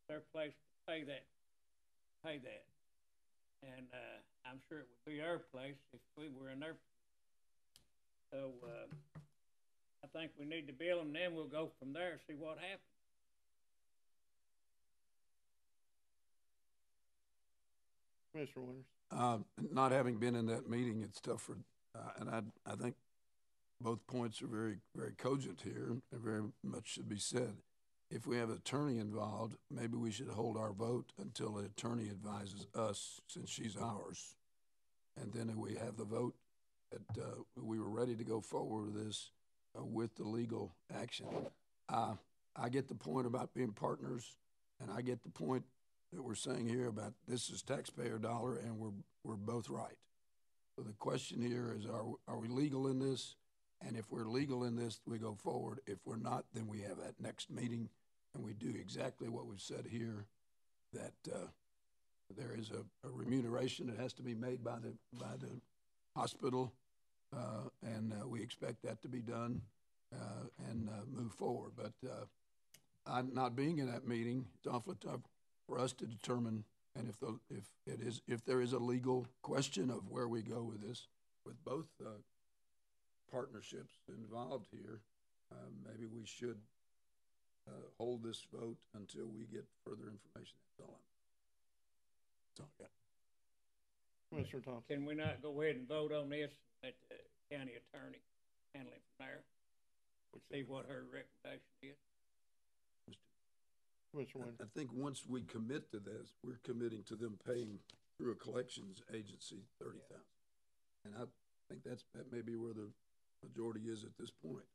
Their place to pay that, pay that. And, uh, I'm sure it would be our place if we were in their. So, uh, I think we need to bill them, then we'll go from there, and see what happens. Commissioner Winters? Uh, not having been in that meeting, it's tough for, uh, and I, I think both points are very, very cogent here and very much should be said. If we have an attorney involved, maybe we should hold our vote until the attorney advises us, since she's ours. And then we have the vote that, uh, we were ready to go forward with this, uh, with the legal action. Uh, I get the point about being partners, and I get the point that we're saying here about this is taxpayer dollar and we're, we're both right. So the question here is, are, are we legal in this? And if we're legal in this, we go forward. If we're not, then we have that next meeting and we do exactly what we've said here, that, uh, there is a, a remuneration that has to be made by the, by the hospital. Uh, and, uh, we expect that to be done, uh, and, uh, move forward. But, uh, I, not being in that meeting, it's awfully tough for us to determine, and if the, if it is, if there is a legal question of where we go with this, with both, uh, partnerships involved here, uh, maybe we should, uh, hold this vote until we get further information. That's all I'm, that's all I. Commissioner Thompson? Can we not go ahead and vote on this, let the county attorney handle it from there? and See what her recommendation is? Commissioner I- I think once we commit to this, we're committing to them paying through a collections agency thirty thousand. And I think that's, that may be where the majority is at this point.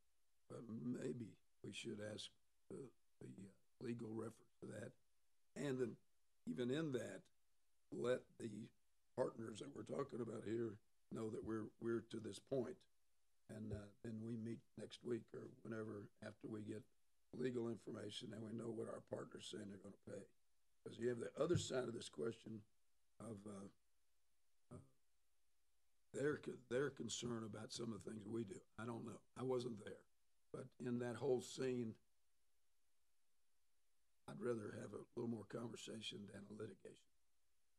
But maybe we should ask the, the uh, legal reference to that. And then even in that, let the partners that we're talking about here know that we're, we're to this point. And, uh, then we meet next week or whenever after we get legal information and we know what our partner's saying they're gonna pay. Because you have the other side of this question of, uh, uh, their, their concern about some of the things we do. I don't know. I wasn't there. But in that whole scene, I'd rather have a little more conversation than a litigation.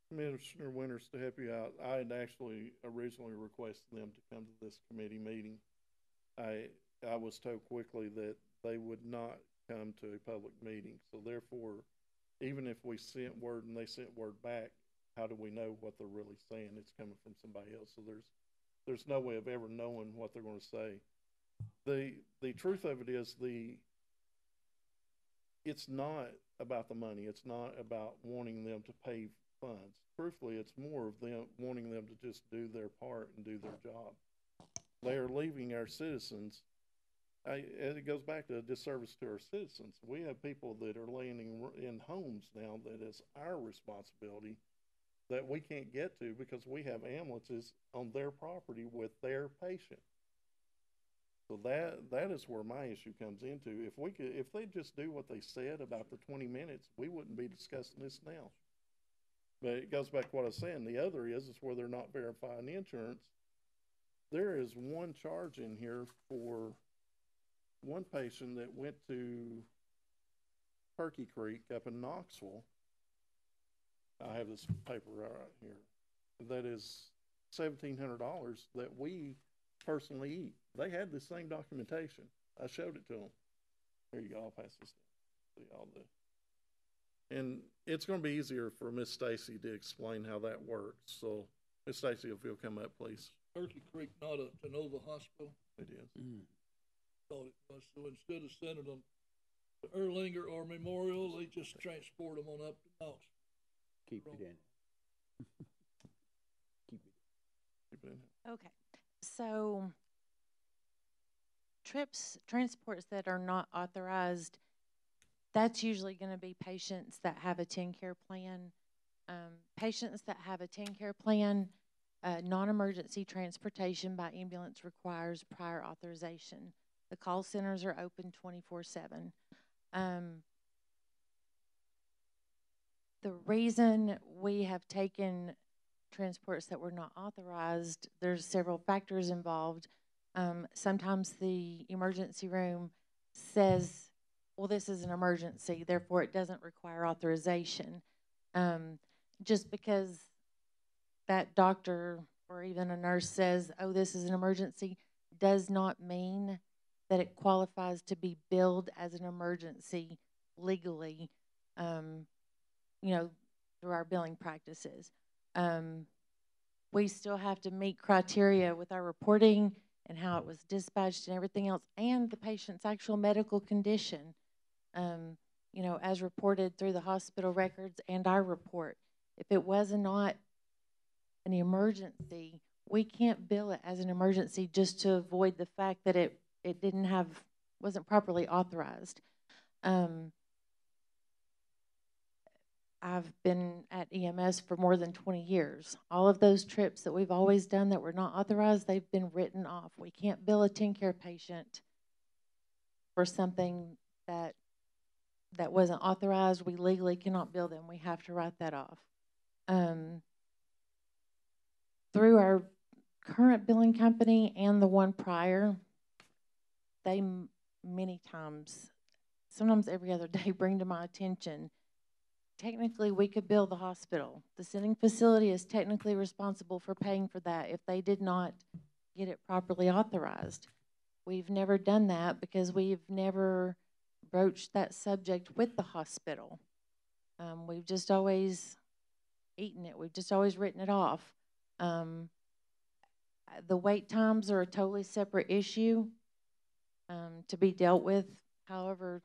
Commissioner Winters, to help you out, I had actually originally requested them to come to this committee meeting. I, I was told quickly that they would not come to a public meeting, so therefore, even if we sent word and they sent word back, how do we know what they're really saying? It's coming from somebody else, so there's, there's no way of ever knowing what they're gonna say. The, the truth of it is, the, it's not about the money. It's not about wanting them to pay funds. Truthfully, it's more of them wanting them to just do their part and do their job. They are leaving our citizens. I, it goes back to a disservice to our citizens. We have people that are laying in, homes now that it's our responsibility that we can't get to because we have ambulances on their property with their patient. So that, that is where my issue comes into. If we could, if they just do what they said about the twenty minutes, we wouldn't be discussing this now. But it goes back to what I was saying. The other is, is where they're not verifying the insurance. There is one charge in here for one patient that went to Turkey Creek up in Knoxville. I have this paper right here. That is seventeen hundred dollars that we personally eat. They had the same documentation. I showed it to them. Here you go, I'll pass this down. See all the, And it's gonna be easier for Miss Stacy to explain how that works, so, Miss Stacy, if you'll come up, please. Turkey Creek not a Tennova hospital? It is. Mm. Thought it was, so instead of sending them to Erlanger or Memorial, they just transport them on up to Knox. Keep it in. (laughs) Keep it. Keep it in. Okay, so trips, transports that are not authorized, that's usually gonna be patients that have a TennCare plan. Um, patients that have a TennCare plan, uh, non-emergency transportation by ambulance requires prior authorization. The call centers are open twenty-four seven. Um, the reason we have taken transports that were not authorized, there's several factors involved. Um, sometimes the emergency room says, well, this is an emergency, therefore it doesn't require authorization. Um, just because that doctor or even a nurse says, oh, this is an emergency, does not mean that it qualifies to be billed as an emergency legally, um, you know, through our billing practices. Um, we still have to meet criteria with our reporting and how it was dispatched and everything else, and the patient's actual medical condition, um, you know, as reported through the hospital records and our report. If it was not an emergency, we can't bill it as an emergency just to avoid the fact that it, it didn't have, wasn't properly authorized. Um, I've been at EMS for more than 20 years. All of those trips that we've always done that were not authorized, they've been written off. We can't bill a TennCare patient for something that that wasn't authorized. We legally cannot bill them. We have to write that off. Um, through our current billing company and the one prior, they many times, sometimes every other (laughs) day, bring to my attention technically we could bill the hospital. The sending facility is technically responsible for paying for that if they did not get it properly authorized. We've never done that because we've never broached that subject with the hospital. Um, we've just always eaten it. We've just always written it off. Um, the wait times are a totally separate issue um, to be dealt with, however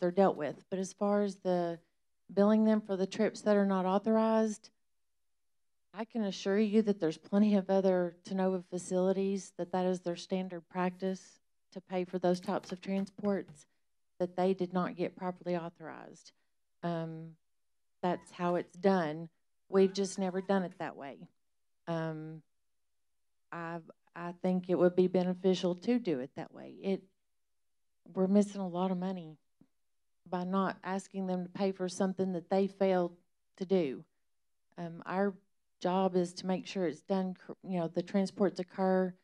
they're dealt with. But as far as the billing them for the trips that are not authorized, I can assure you that there's plenty of other Tennova facilities that that is their standard practice to pay for those types of transports that they did not get properly authorized. Um, that's how it's done. We've just never done it that way. Um, I I think it would be beneficial to do it that way. It we're missing a lot of money by not asking them to pay for something that they failed to do. Um, our job is to make sure it's done, you know, the transports occur,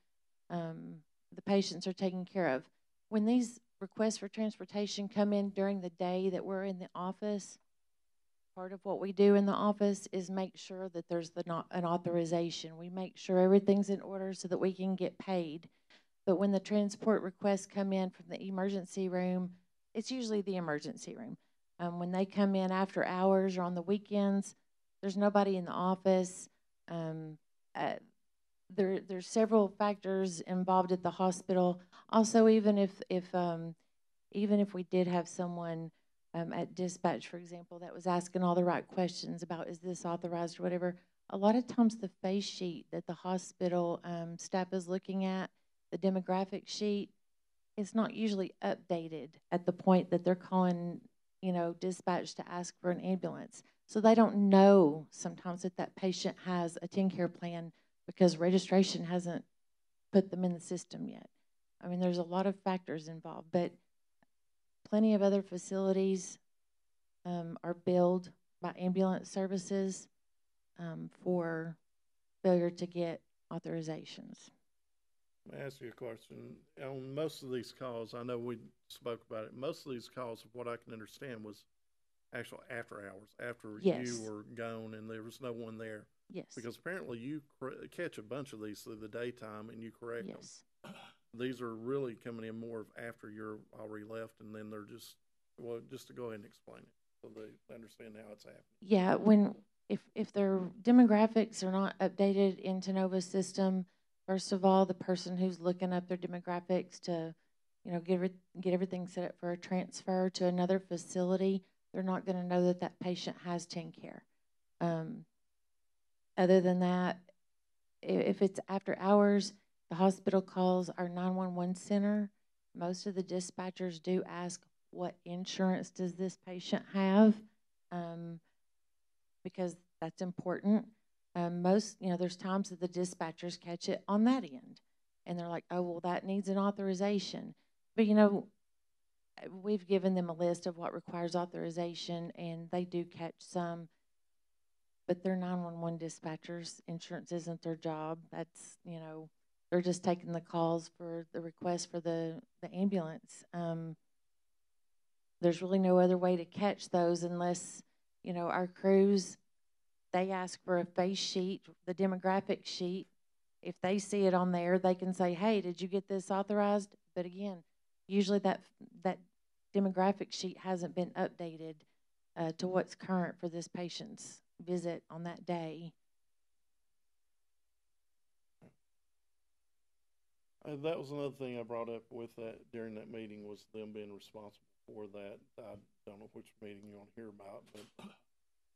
um, the patients are taken care of. When these requests for transportation come in during the day that we're in the office, part of what we do in the office is make sure that there's the not an authorization. We make sure everything's in order so that we can get paid. But when the transport requests come in from the emergency room, it's usually the emergency room. Um, when they come in after hours or on the weekends, there's nobody in the office. Um, uh, there, there's several factors involved at the hospital. Also, even if if um, even if we did have someone um, at dispatch, for example, that was asking all the right questions about is this authorized or whatever, a lot of times the face sheet that the hospital um, staff is looking at, the demographic sheet, it's not usually updated at the point that they're calling, you know, dispatch to ask for an ambulance. So they don't know sometimes that that patient has a TennCare plan because registration hasn't put them in the system yet. I mean, there's a lot of factors involved, but plenty of other facilities um, are billed by ambulance services um, for failure to get authorizations. Let me ask you a question. On most of these calls, I know we spoke about it. Most of these calls, of what I can understand, was actual after hours, after Yes. you were gone and there was no one there. Yes. Because apparently you catch a bunch of these through the daytime and you correct them. (clears throat) These are really coming in more after you're already left, and then they're just well. Just to go ahead and explain it. so they understand how it's happening. Yeah, when, if, if their demographics are not updated into Nova's system, first of all, the person who's looking up their demographics to, you know, get, get everything set up for a transfer to another facility, they're not gonna know that that patient has TennCare. Um, other than that, if it's after hours, the hospital calls our nine-one-one center. Most of the dispatchers do ask, what insurance does this patient have? Um, because that's important. Um, most, you know, there's times that the dispatchers catch it on that end. And they're like, oh, well, that needs an authorization. But, you know, we've given them a list of what requires authorization and they do catch some. But they're nine-one-one dispatchers. Insurance isn't their job. That's, you know, they're just taking the calls for the request for the, the ambulance. Um, there's really no other way to catch those unless, you know, our crews, they ask for a face sheet, the demographic sheet. If they see it on there, they can say, hey, did you get this authorized? But again, usually that, that demographic sheet hasn't been updated uh, to what's current for this patient's visit on that day. Uh, that was another thing I brought up with that during that meeting was them being responsible for that. I don't know which meeting you want to hear about, but (coughs)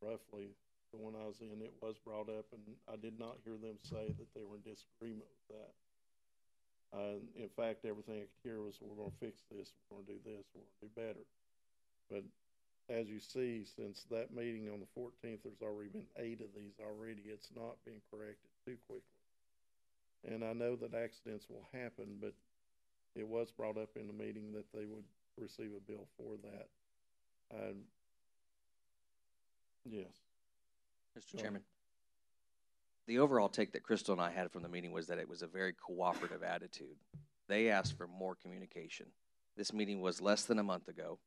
roughly the one I was in, it was brought up, and I did not hear them say that they were in disagreement with that. Uh, in fact, everything I could hear was, we're gonna fix this, we're gonna do this, we're gonna do better. But as you see, since that meeting on the fourteenth, there's already been eight of these already. It's not being corrected too quickly. And I know that accidents will happen, but it was brought up in the meeting that they would receive a bill for that. Um, yes. Mr. Chairman. The overall take that Crystal and I had from the meeting was that it was a very cooperative attitude. They asked for more communication. This meeting was less than a month ago,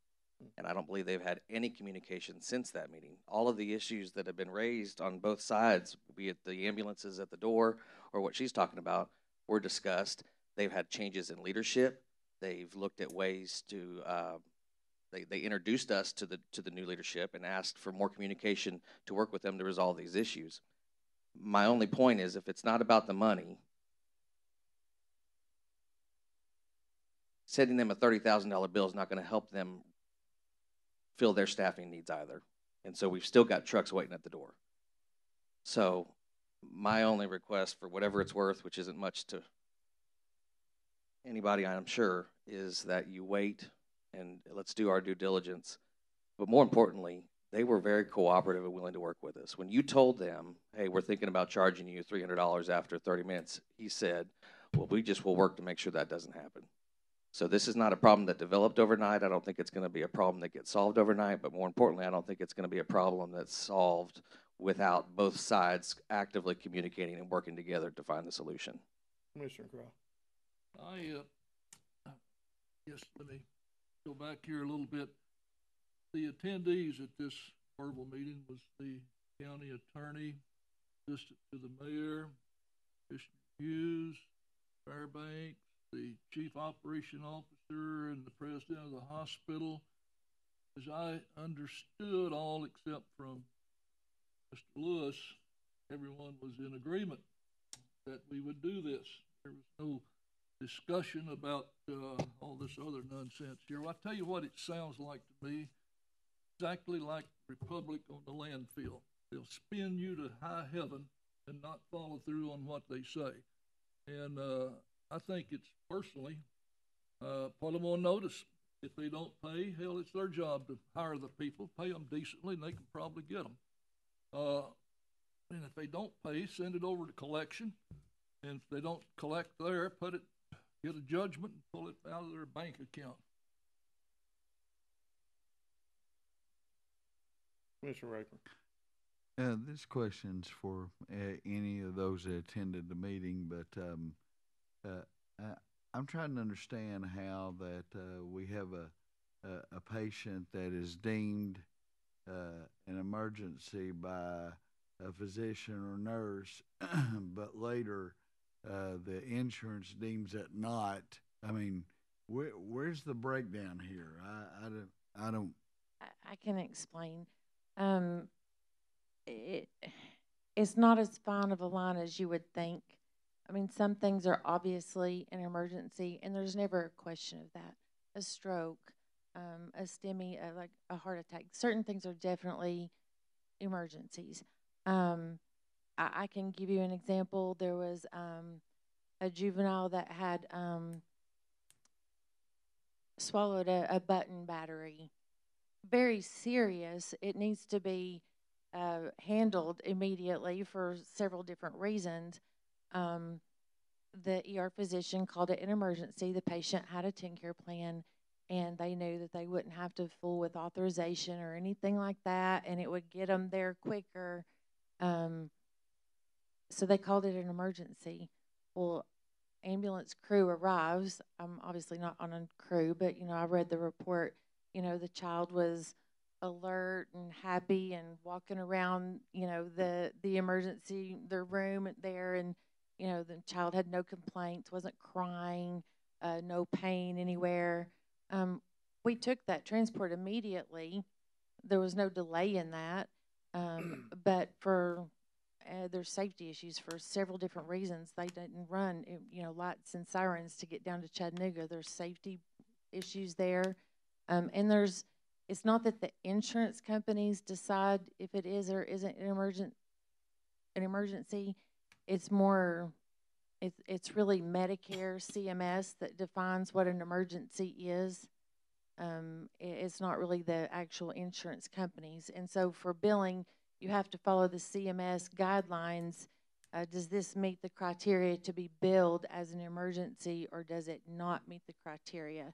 and I don't believe they've had any communication since that meeting. All of the issues that have been raised on both sides, be it the ambulances at the door or what she's talking about, were discussed. They've had changes in leadership. They've looked at ways to, uh, they, they introduced us to the, to the new leadership and asked for more communication to work with them to resolve these issues. My only point is if it's not about the money, sending them a $30,000 bill is not going to help them fill their staffing needs either. And so we've still got trucks waiting at the door. So my only request for whatever it's worth, which isn't much to anybody, I'm sure, is that you wait and let's do our due diligence. But more importantly, they were very cooperative and willing to work with us. When you told them, hey, we're thinking about charging you $300 after 30 minutes, he said, well, we just will work to make sure that doesn't happen. So this is not a problem that developed overnight. I don't think it's going to be a problem that gets solved overnight, but more importantly, I don't think it's going to be a problem that's solved without both sides actively communicating and working together to find the solution. Commissioner Crowe. I, uh, yes, let me go back here a little bit. The attendees at this verbal meeting was the county attorney, assistant to the mayor, Commissioner Hughes, Fairbanks, the chief operation officer, and the president of the hospital. As I understood, all except from Mr. Lewis, everyone was in agreement that we would do this. There was no discussion about uh, all this other nonsense here. Well, I tell you what, it sounds like to me exactly like Republic on the landfill. They'll spin you to high heaven and not follow through on what they say. And uh, I think it's personally uh, put them on notice. If they don't pay, hell, it's their job to hire the people, pay them decently, and they can probably get them. Uh, and if they don't pay, send it over to collection. And if they don't collect there, put it, get a judgment and pull it out of their bank account. Mr. Raper. Uh, this question's for uh, any of those that attended the meeting, but um, uh, I, I'm trying to understand how that uh, we have a, a, a patient that is deemed uh, an emergency by a physician or nurse, (clears throat) but later uh, the insurance deems it not. I mean, where, where's the breakdown here? I, I don't, I don't I, I can explain. Um, it, it's not as fine of a line as you would think. I mean, some things are obviously an emergency, and there's never a question of that. A stroke, um, a STEMI, uh, like a heart attack. Certain things are definitely emergencies. Um, I, I can give you an example. There was um, a juvenile that had um, swallowed a, a button battery. Very serious. It needs to be uh, handled immediately for several different reasons. Um, the ER physician called it an emergency. The patient had a TennCare plan, and they knew that they wouldn't have to fool with authorization or anything like that, and it would get them there quicker. Um, so they called it an emergency. Well, ambulance crew arrives. I'm obviously not on a crew, but you know, I read the report. You know, the child was alert and happy and walking around, you know, the the emergency the room there and you know, the child had no complaints, wasn't crying, uh, no pain anywhere. Um, we took that transport immediately. There was no delay in that. Um, (clears throat) but for uh, there's safety issues for several different reasons. They didn't run, you know, lights and sirens to get down to Chattanooga. There's safety issues there, um, and there's. It's not that the insurance companies decide if it is or isn't an emergent, an emergency. It's more. It's it's really Medicare, CMS that defines what an emergency is. Um, it, it's not really the actual insurance companies, and so for billing you have to follow the CMS guidelines. Uh, does this meet the criteria to be billed as an emergency or does it not meet the criteria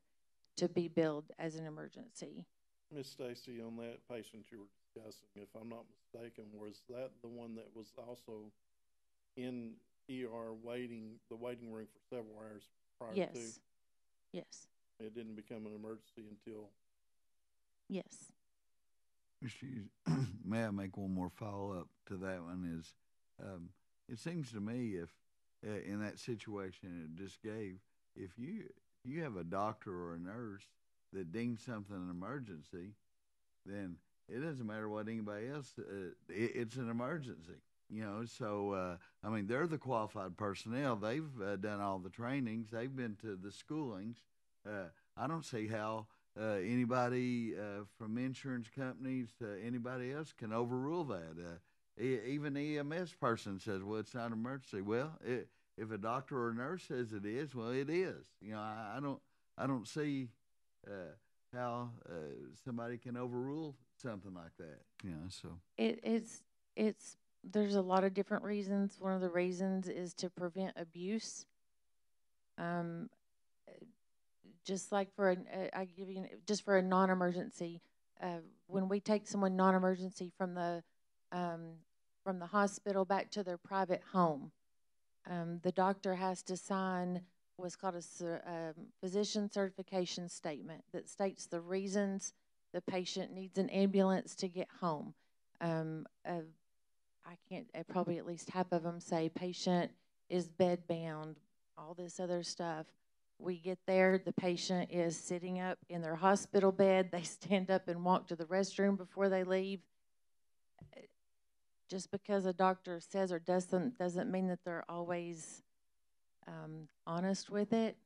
to be billed as an emergency? Miss Stacy, on that patient you were discussing, if I'm not mistaken, was that the one that was also in ER waiting, the waiting room for several hours prior yes. to? Yes. It didn't become an emergency until? Yes. Mr. (clears throat) May I make one more follow up to that one? Is um, it seems to me if uh, in that situation it just gave, if you you have a doctor or a nurse that deems something an emergency, then it doesn't matter what anybody else. Uh, it, it's an emergency, you know. So uh, I mean, they're the qualified personnel. They've uh, done all the trainings. They've been to the schoolings. Uh, I don't see how uh, anybody uh, from insurance companies to anybody else can overrule that. Uh, e- even EMS person says, "Well, it's not an emergency." Well, it, if a doctor or a nurse says it is, well, it is. You know, I, I don't, I don't see how somebody can overrule something like that. You know, so it, it's it's there's a lot of different reasons. One of the reasons is to prevent abuse. Um, just like for an, uh, I give you an, just for a non-emergency, uh, when we take someone non-emergency from the um, from the hospital back to their private home, um, the doctor has to sign what's called a um, physician certification statement that states the reasons the patient needs an ambulance to get home. Um, I can't, uh, probably at least half of them say patient is bed bound, all this other stuff. We get there, the patient is sitting up in their hospital bed. They (laughs) stand up and walk to the restroom before they leave. Just because a doctor says or doesn't doesn't mean that they're always um, honest with it.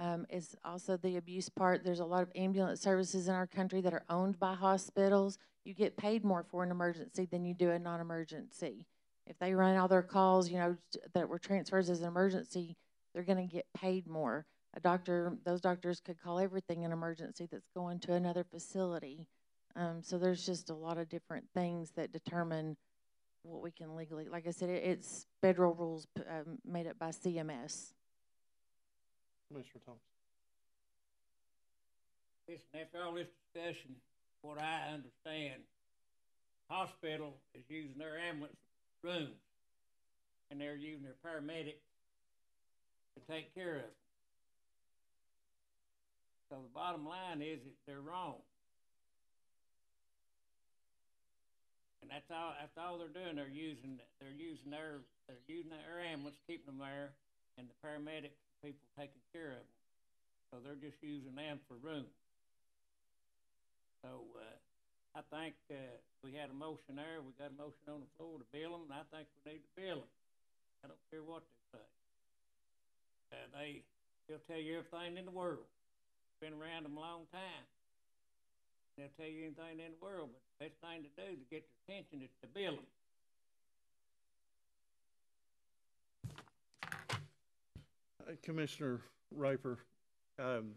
Um, is also the abuse part. There's a lot of ambulance services in our country that are owned by hospitals. You get paid more for an emergency than you do a non-emergency. If they run all their calls, you know, that were transfers as an emergency, they're going to get paid more a doctor, those doctors could call everything an emergency that's going to another facility. Um, so there's just a lot of different things that determine what we can legally. Like I said, it, it's federal rules um, made up by CMS. Commissioner Thompson. Listen, after all this discussion, what I understand, hospital is using their ambulance rooms, and they're using their paramedics to take care of them. So the bottom line is that they're wrong. And that's all that's all they're doing. They're using they're using their they're using their ambulance, keeping them there, and the paramedics people taking care of them. So they're just using them for room. So uh, I think, uh, we had a motion there, we got a motion on the floor to bill them, and I think we need to bill them. I don't care what they say. Uh, they, they'll tell you everything in the world. Been around them a long time. They'll tell you anything in the world, but the best thing to do to get their attention is to bill them. Commissioner Raper, um,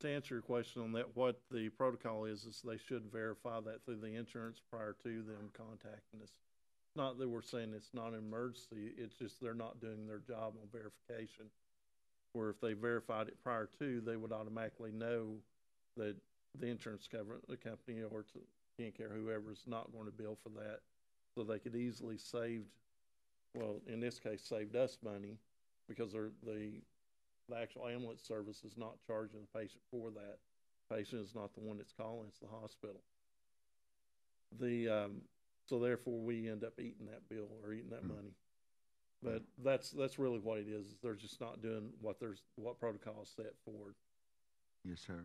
to answer your question on that, what the protocol is, is they should verify that through the insurance prior to them contacting us. Not that we're saying it's not an emergency, it's just they're not doing their job on verification. Where if they verified it prior to, they would automatically know that the insurance cover, the company or to, care whoever is not going to bill for that. So they could easily saved, well, in this case, saved us money because they're, the, the actual ambulance service is not charging the patient for that. The Patient is not the one that's calling, it's the hospital. The, um, so therefore we end up eating that bill or eating that Mm. money. But that's, that's really what it is, is they're just not doing what there's, what protocol is set for. Yes, sir.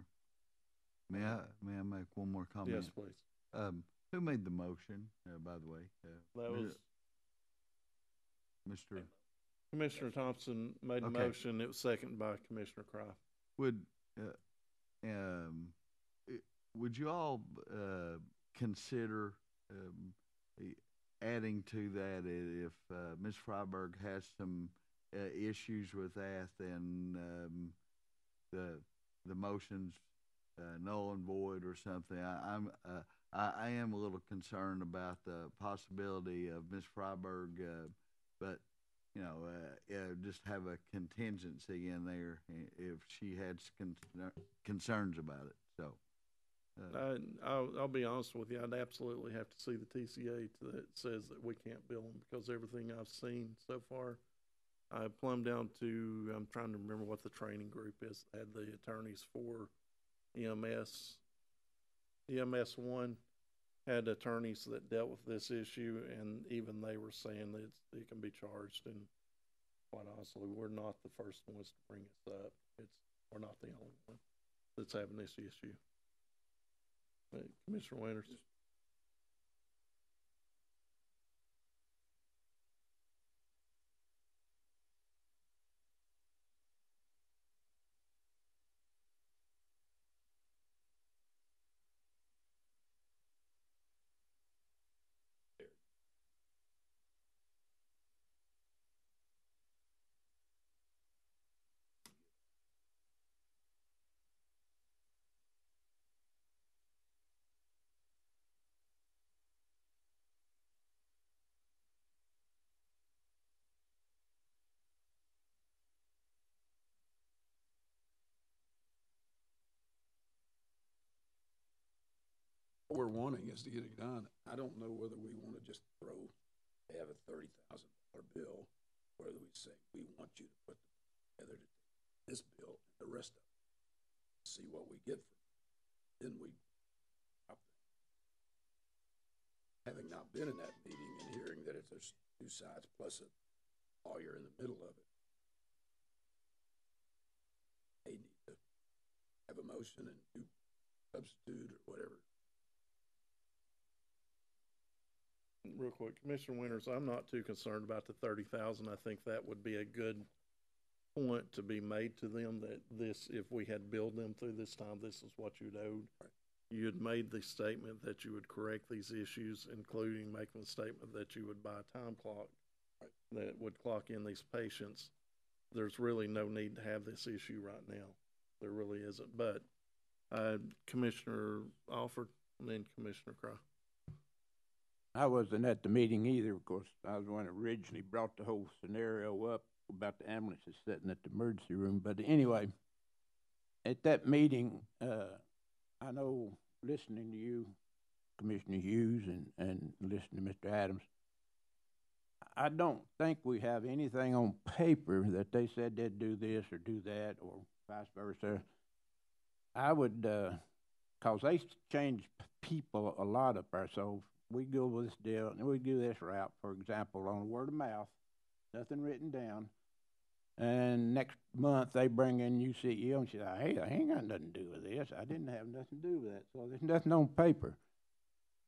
May I, may I make one more comment? Yes, please. Um, who made the motion, uh, by the way? Uh, That was, Mr. Commissioner Thompson made a Okay. motion, it was seconded by Commissioner Crye. Would, uh, um, i- would you all, uh, consider, um, i- adding to that i- if, uh, Ms. Freiberg has some, uh, issues with that, then, um, the, the motion's, uh, null and void or something? I, I'm, uh, I, I am a little concerned about the possibility of Ms. Freiberg, uh, but you know, uh, uh, just have a contingency in there if she had con- concerns about it, so. uh, I, I'll, I'll be honest with you, I'd absolutely have to see the TCA that says that we can't bill them, because everything I've seen so far, I plumbed down to, I'm trying to remember what the training group is, had the attorneys for EMS. EMS one had attorneys that dealt with this issue, and even they were saying that it can be charged, and quite honestly, we're not the first ones to bring this up. It's, we're not the only one that's having this issue. Uh, Commissioner Winters? We're wanting is to get it done. I don't know whether we want to just throw, have a thirty thousand dollar bill, or whether we say, we want you to put together this bill and the rest of it. See what we get from it. Then we. Having not been in that meeting and hearing that it's, there's two sides plus a lawyer in the middle of it. They need to have a motion and do substitute or whatever. Real quick, Commissioner Winters, I'm not too concerned about the thirty thousand. I think that would be a good point to be made to them that this, if we had billed them through this time, this is what you'd owed. Right. You had made the statement that you would correct these issues, including making the statement that you would buy a time clock Right. that would clock in these patients. There's really no need to have this issue right now. There really isn't, but, uh, Commissioner Alford and then Commissioner Crye. I wasn't at the meeting either, of course. I was the one that originally brought the whole scenario up about the ambulances sitting at the emergency room. But anyway, at that meeting, uh, I know listening to you, Commissioner Hughes, and, and listening to Mr. Adams, I don't think we have anything on paper that they said they'd do this or do that or vice versa. I would, uh 'cause they change people a lot up so we go with this deal, and we do this route, for example, on word of mouth, nothing written down. And next month, they bring in new CEO and say, hey, I ain't got nothing to do with this. I didn't have nothing to do with that. So there's nothing on paper.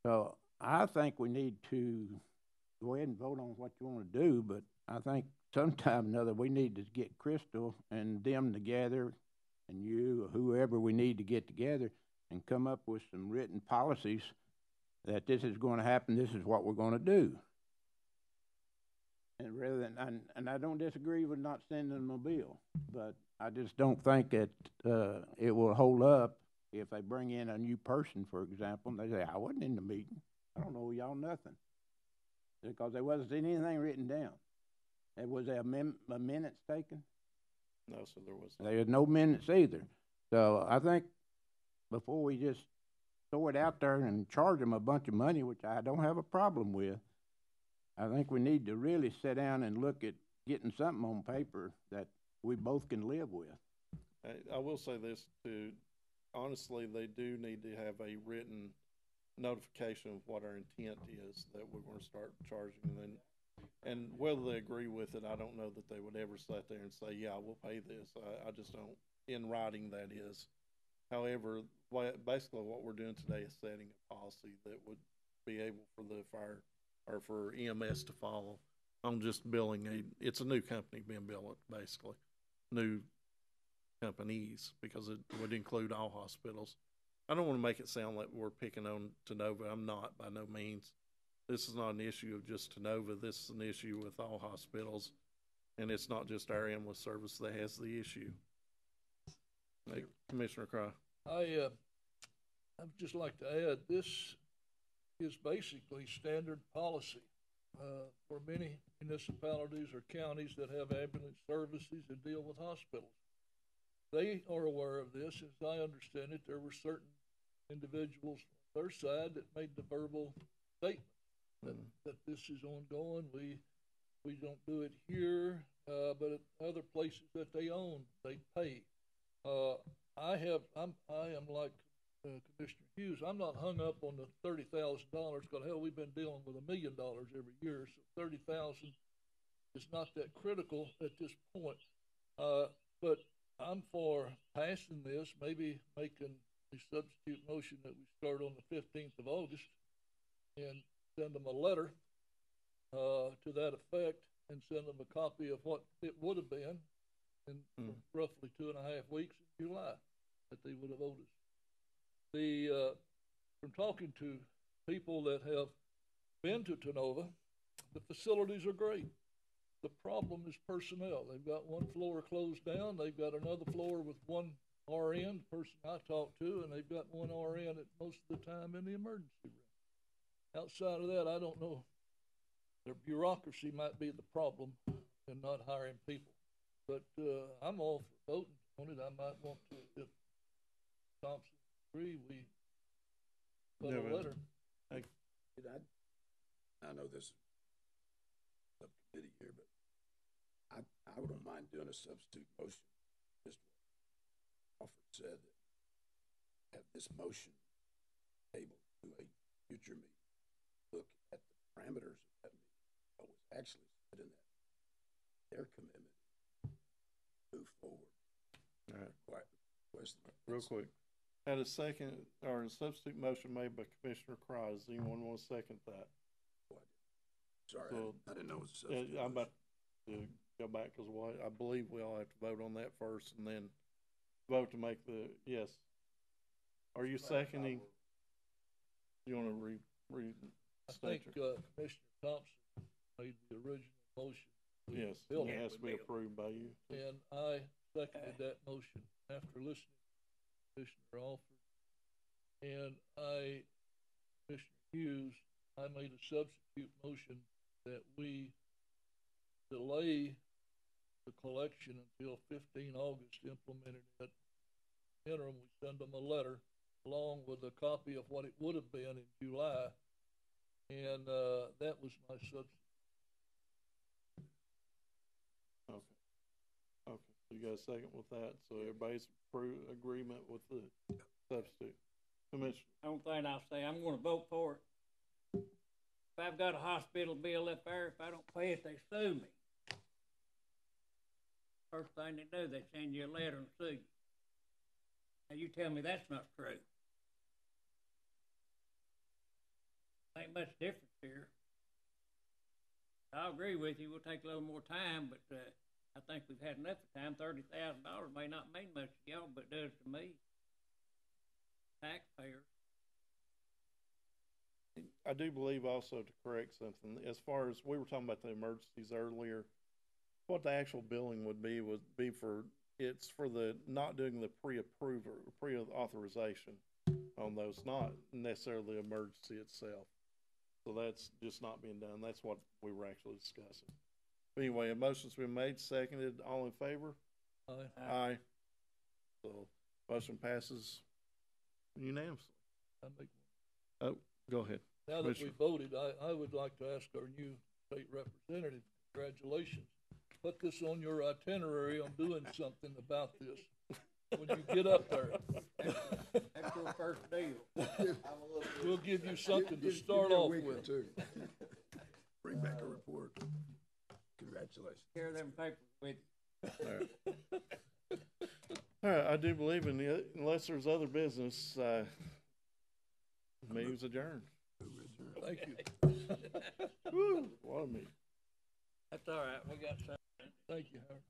So I think we need to go ahead and vote on what you wanna do, but I think sometime or another, we need to get Crystal and them together, and you, or whoever we need to get together, and come up with some written policies that this is gonna happen, this is what we're gonna do. And rather than, and, and I don't disagree with not sending them a bill, but I just don't think that, uh, it will hold up if they bring in a new person, for example, and they say, I wasn't in the meeting, I don't know y'all nothing. Because there wasn't anything written down. There was a mem- a minutes taken, No, so there was. there was no minutes either. So I think before we just throw it out there and charge them a bunch of money, which I don't have a problem with, I think we need to really sit down and look at getting something on paper that we both can live with. I, I will say this too, honestly, they do need to have a written notification of what our intent is, that we're gonna start charging then, and whether they agree with it, I don't know that they would ever sit there and say, yeah, we'll pay this. I, I just don't, in writing that is. However, basically what we're doing today is setting a policy that would be able for the fire, or for EMS to follow on just billing a, it's a new company being built, basically. New companies, because it would include all hospitals. I don't want to make it sound like we're picking on Tennova. I'm not by no means. This is not an issue of just Tennova. This is an issue with all hospitals. And it's not just our ambulance service that has the issue. Commissioner Crye. I, uh, I'd just like to add, this is basically standard policy, uh, for many municipalities or counties that have ambulance services that deal with hospitals. They are aware of this, as I understand it, there were certain individuals on their side that made the verbal statement that, that this is ongoing, we, we don't do it here, uh, but at other places that they own, they pay. Uh, I have, I'm, I am like uh, Commissioner Hughes, I'm not hung up on the thirty thousand dollars, cause hell, we've been dealing with a million dollars every year, so thirty thousand is not that critical at this point. Uh, but I'm for passing this, maybe making a substitute motion that we start on the fifteenth of August and send them a letter, uh, to that effect and send them a copy of what it would have been in Mm. roughly two and a half weeks in July that they would have owed us. The, uh, from talking to people that have been to Tennova, the facilities are great. The problem is personnel. They've got one floor closed down, they've got another floor with one RN, the person I talked to, and they've got one RN at most of the time in the emergency room. Outside of that, I don't know. Their bureaucracy might be the problem in not hiring people. But, uh, I'm all for voting on it. I might want to, if Thompson agree, we put Yeah, a but- letter. Did I, I know this subcommittee here, but I, I don't mind doing a substitute motion. Just what Alford said, that have this motion table to a future meeting. Look at the parameters of that meeting, what was actually said in that, their commitment, move forward. All right. Quite, request that Real that's- quick. Had a second, or a substitute motion made by Commissioner Crye. Does anyone want to second that? Sorry, I So, didn't- I didn't know it was a substitute. I'm about to go back, cause what, I believe we all have to vote on that first and then vote to make the, yes. Are you seconding? You wanna re, re, I state think, uh, Commissioner Thompson made the original motion. We yes, built it it. has to be approved by you. And I seconded that motion after listening to Commissioner Alford. And I, Commissioner Hughes, I made a substitute motion that we delay the collection until fifteen August, implemented it. Interim, we send them a letter along with a copy of what it would have been in July. And, uh, that was my substitute. Okay. Okay, so you got a second with that, so everybody's agreement with the substitute. Commissioner, Only thing I'll say, I'm gonna vote for it. If I've got a hospital bill up there, if I don't pay it, they sue me. First thing they do, they send you a letter and sue you. Now you tell me that's not true. ain't much difference here. I agree with you, we'll take a little more time, but, uh, I think we've had enough of time, thirty thousand dollars may not mean much to y'all, but it does to me. Taxpayers. I do believe also to correct something, as far as, we were talking about the emergencies earlier, what the actual billing would be would be for, it's for the, not doing the pre-approver, pre-authorization on those, not necessarily emergency itself. So that's just not being done, that's what we were actually discussing. But Anyway, a motion's been made, seconded, all in favor? Aye. Aye. So, motion passes unanimously. I make, Oh, go ahead. now that we Commissioner. voted, I, I would like to ask our new state representative, congratulations. Put this on your itinerary on doing something about this when you get up there. That's your first deal. (laughs) We'll give you something to start off with. Bring back a report. Congratulations. Carry them papers with you. All right, I do believe in the, unless there's other business, uh, meeting's adjourned. Thank you. Woo, what a meeting. That's all right, we got some. Thank you, Howard.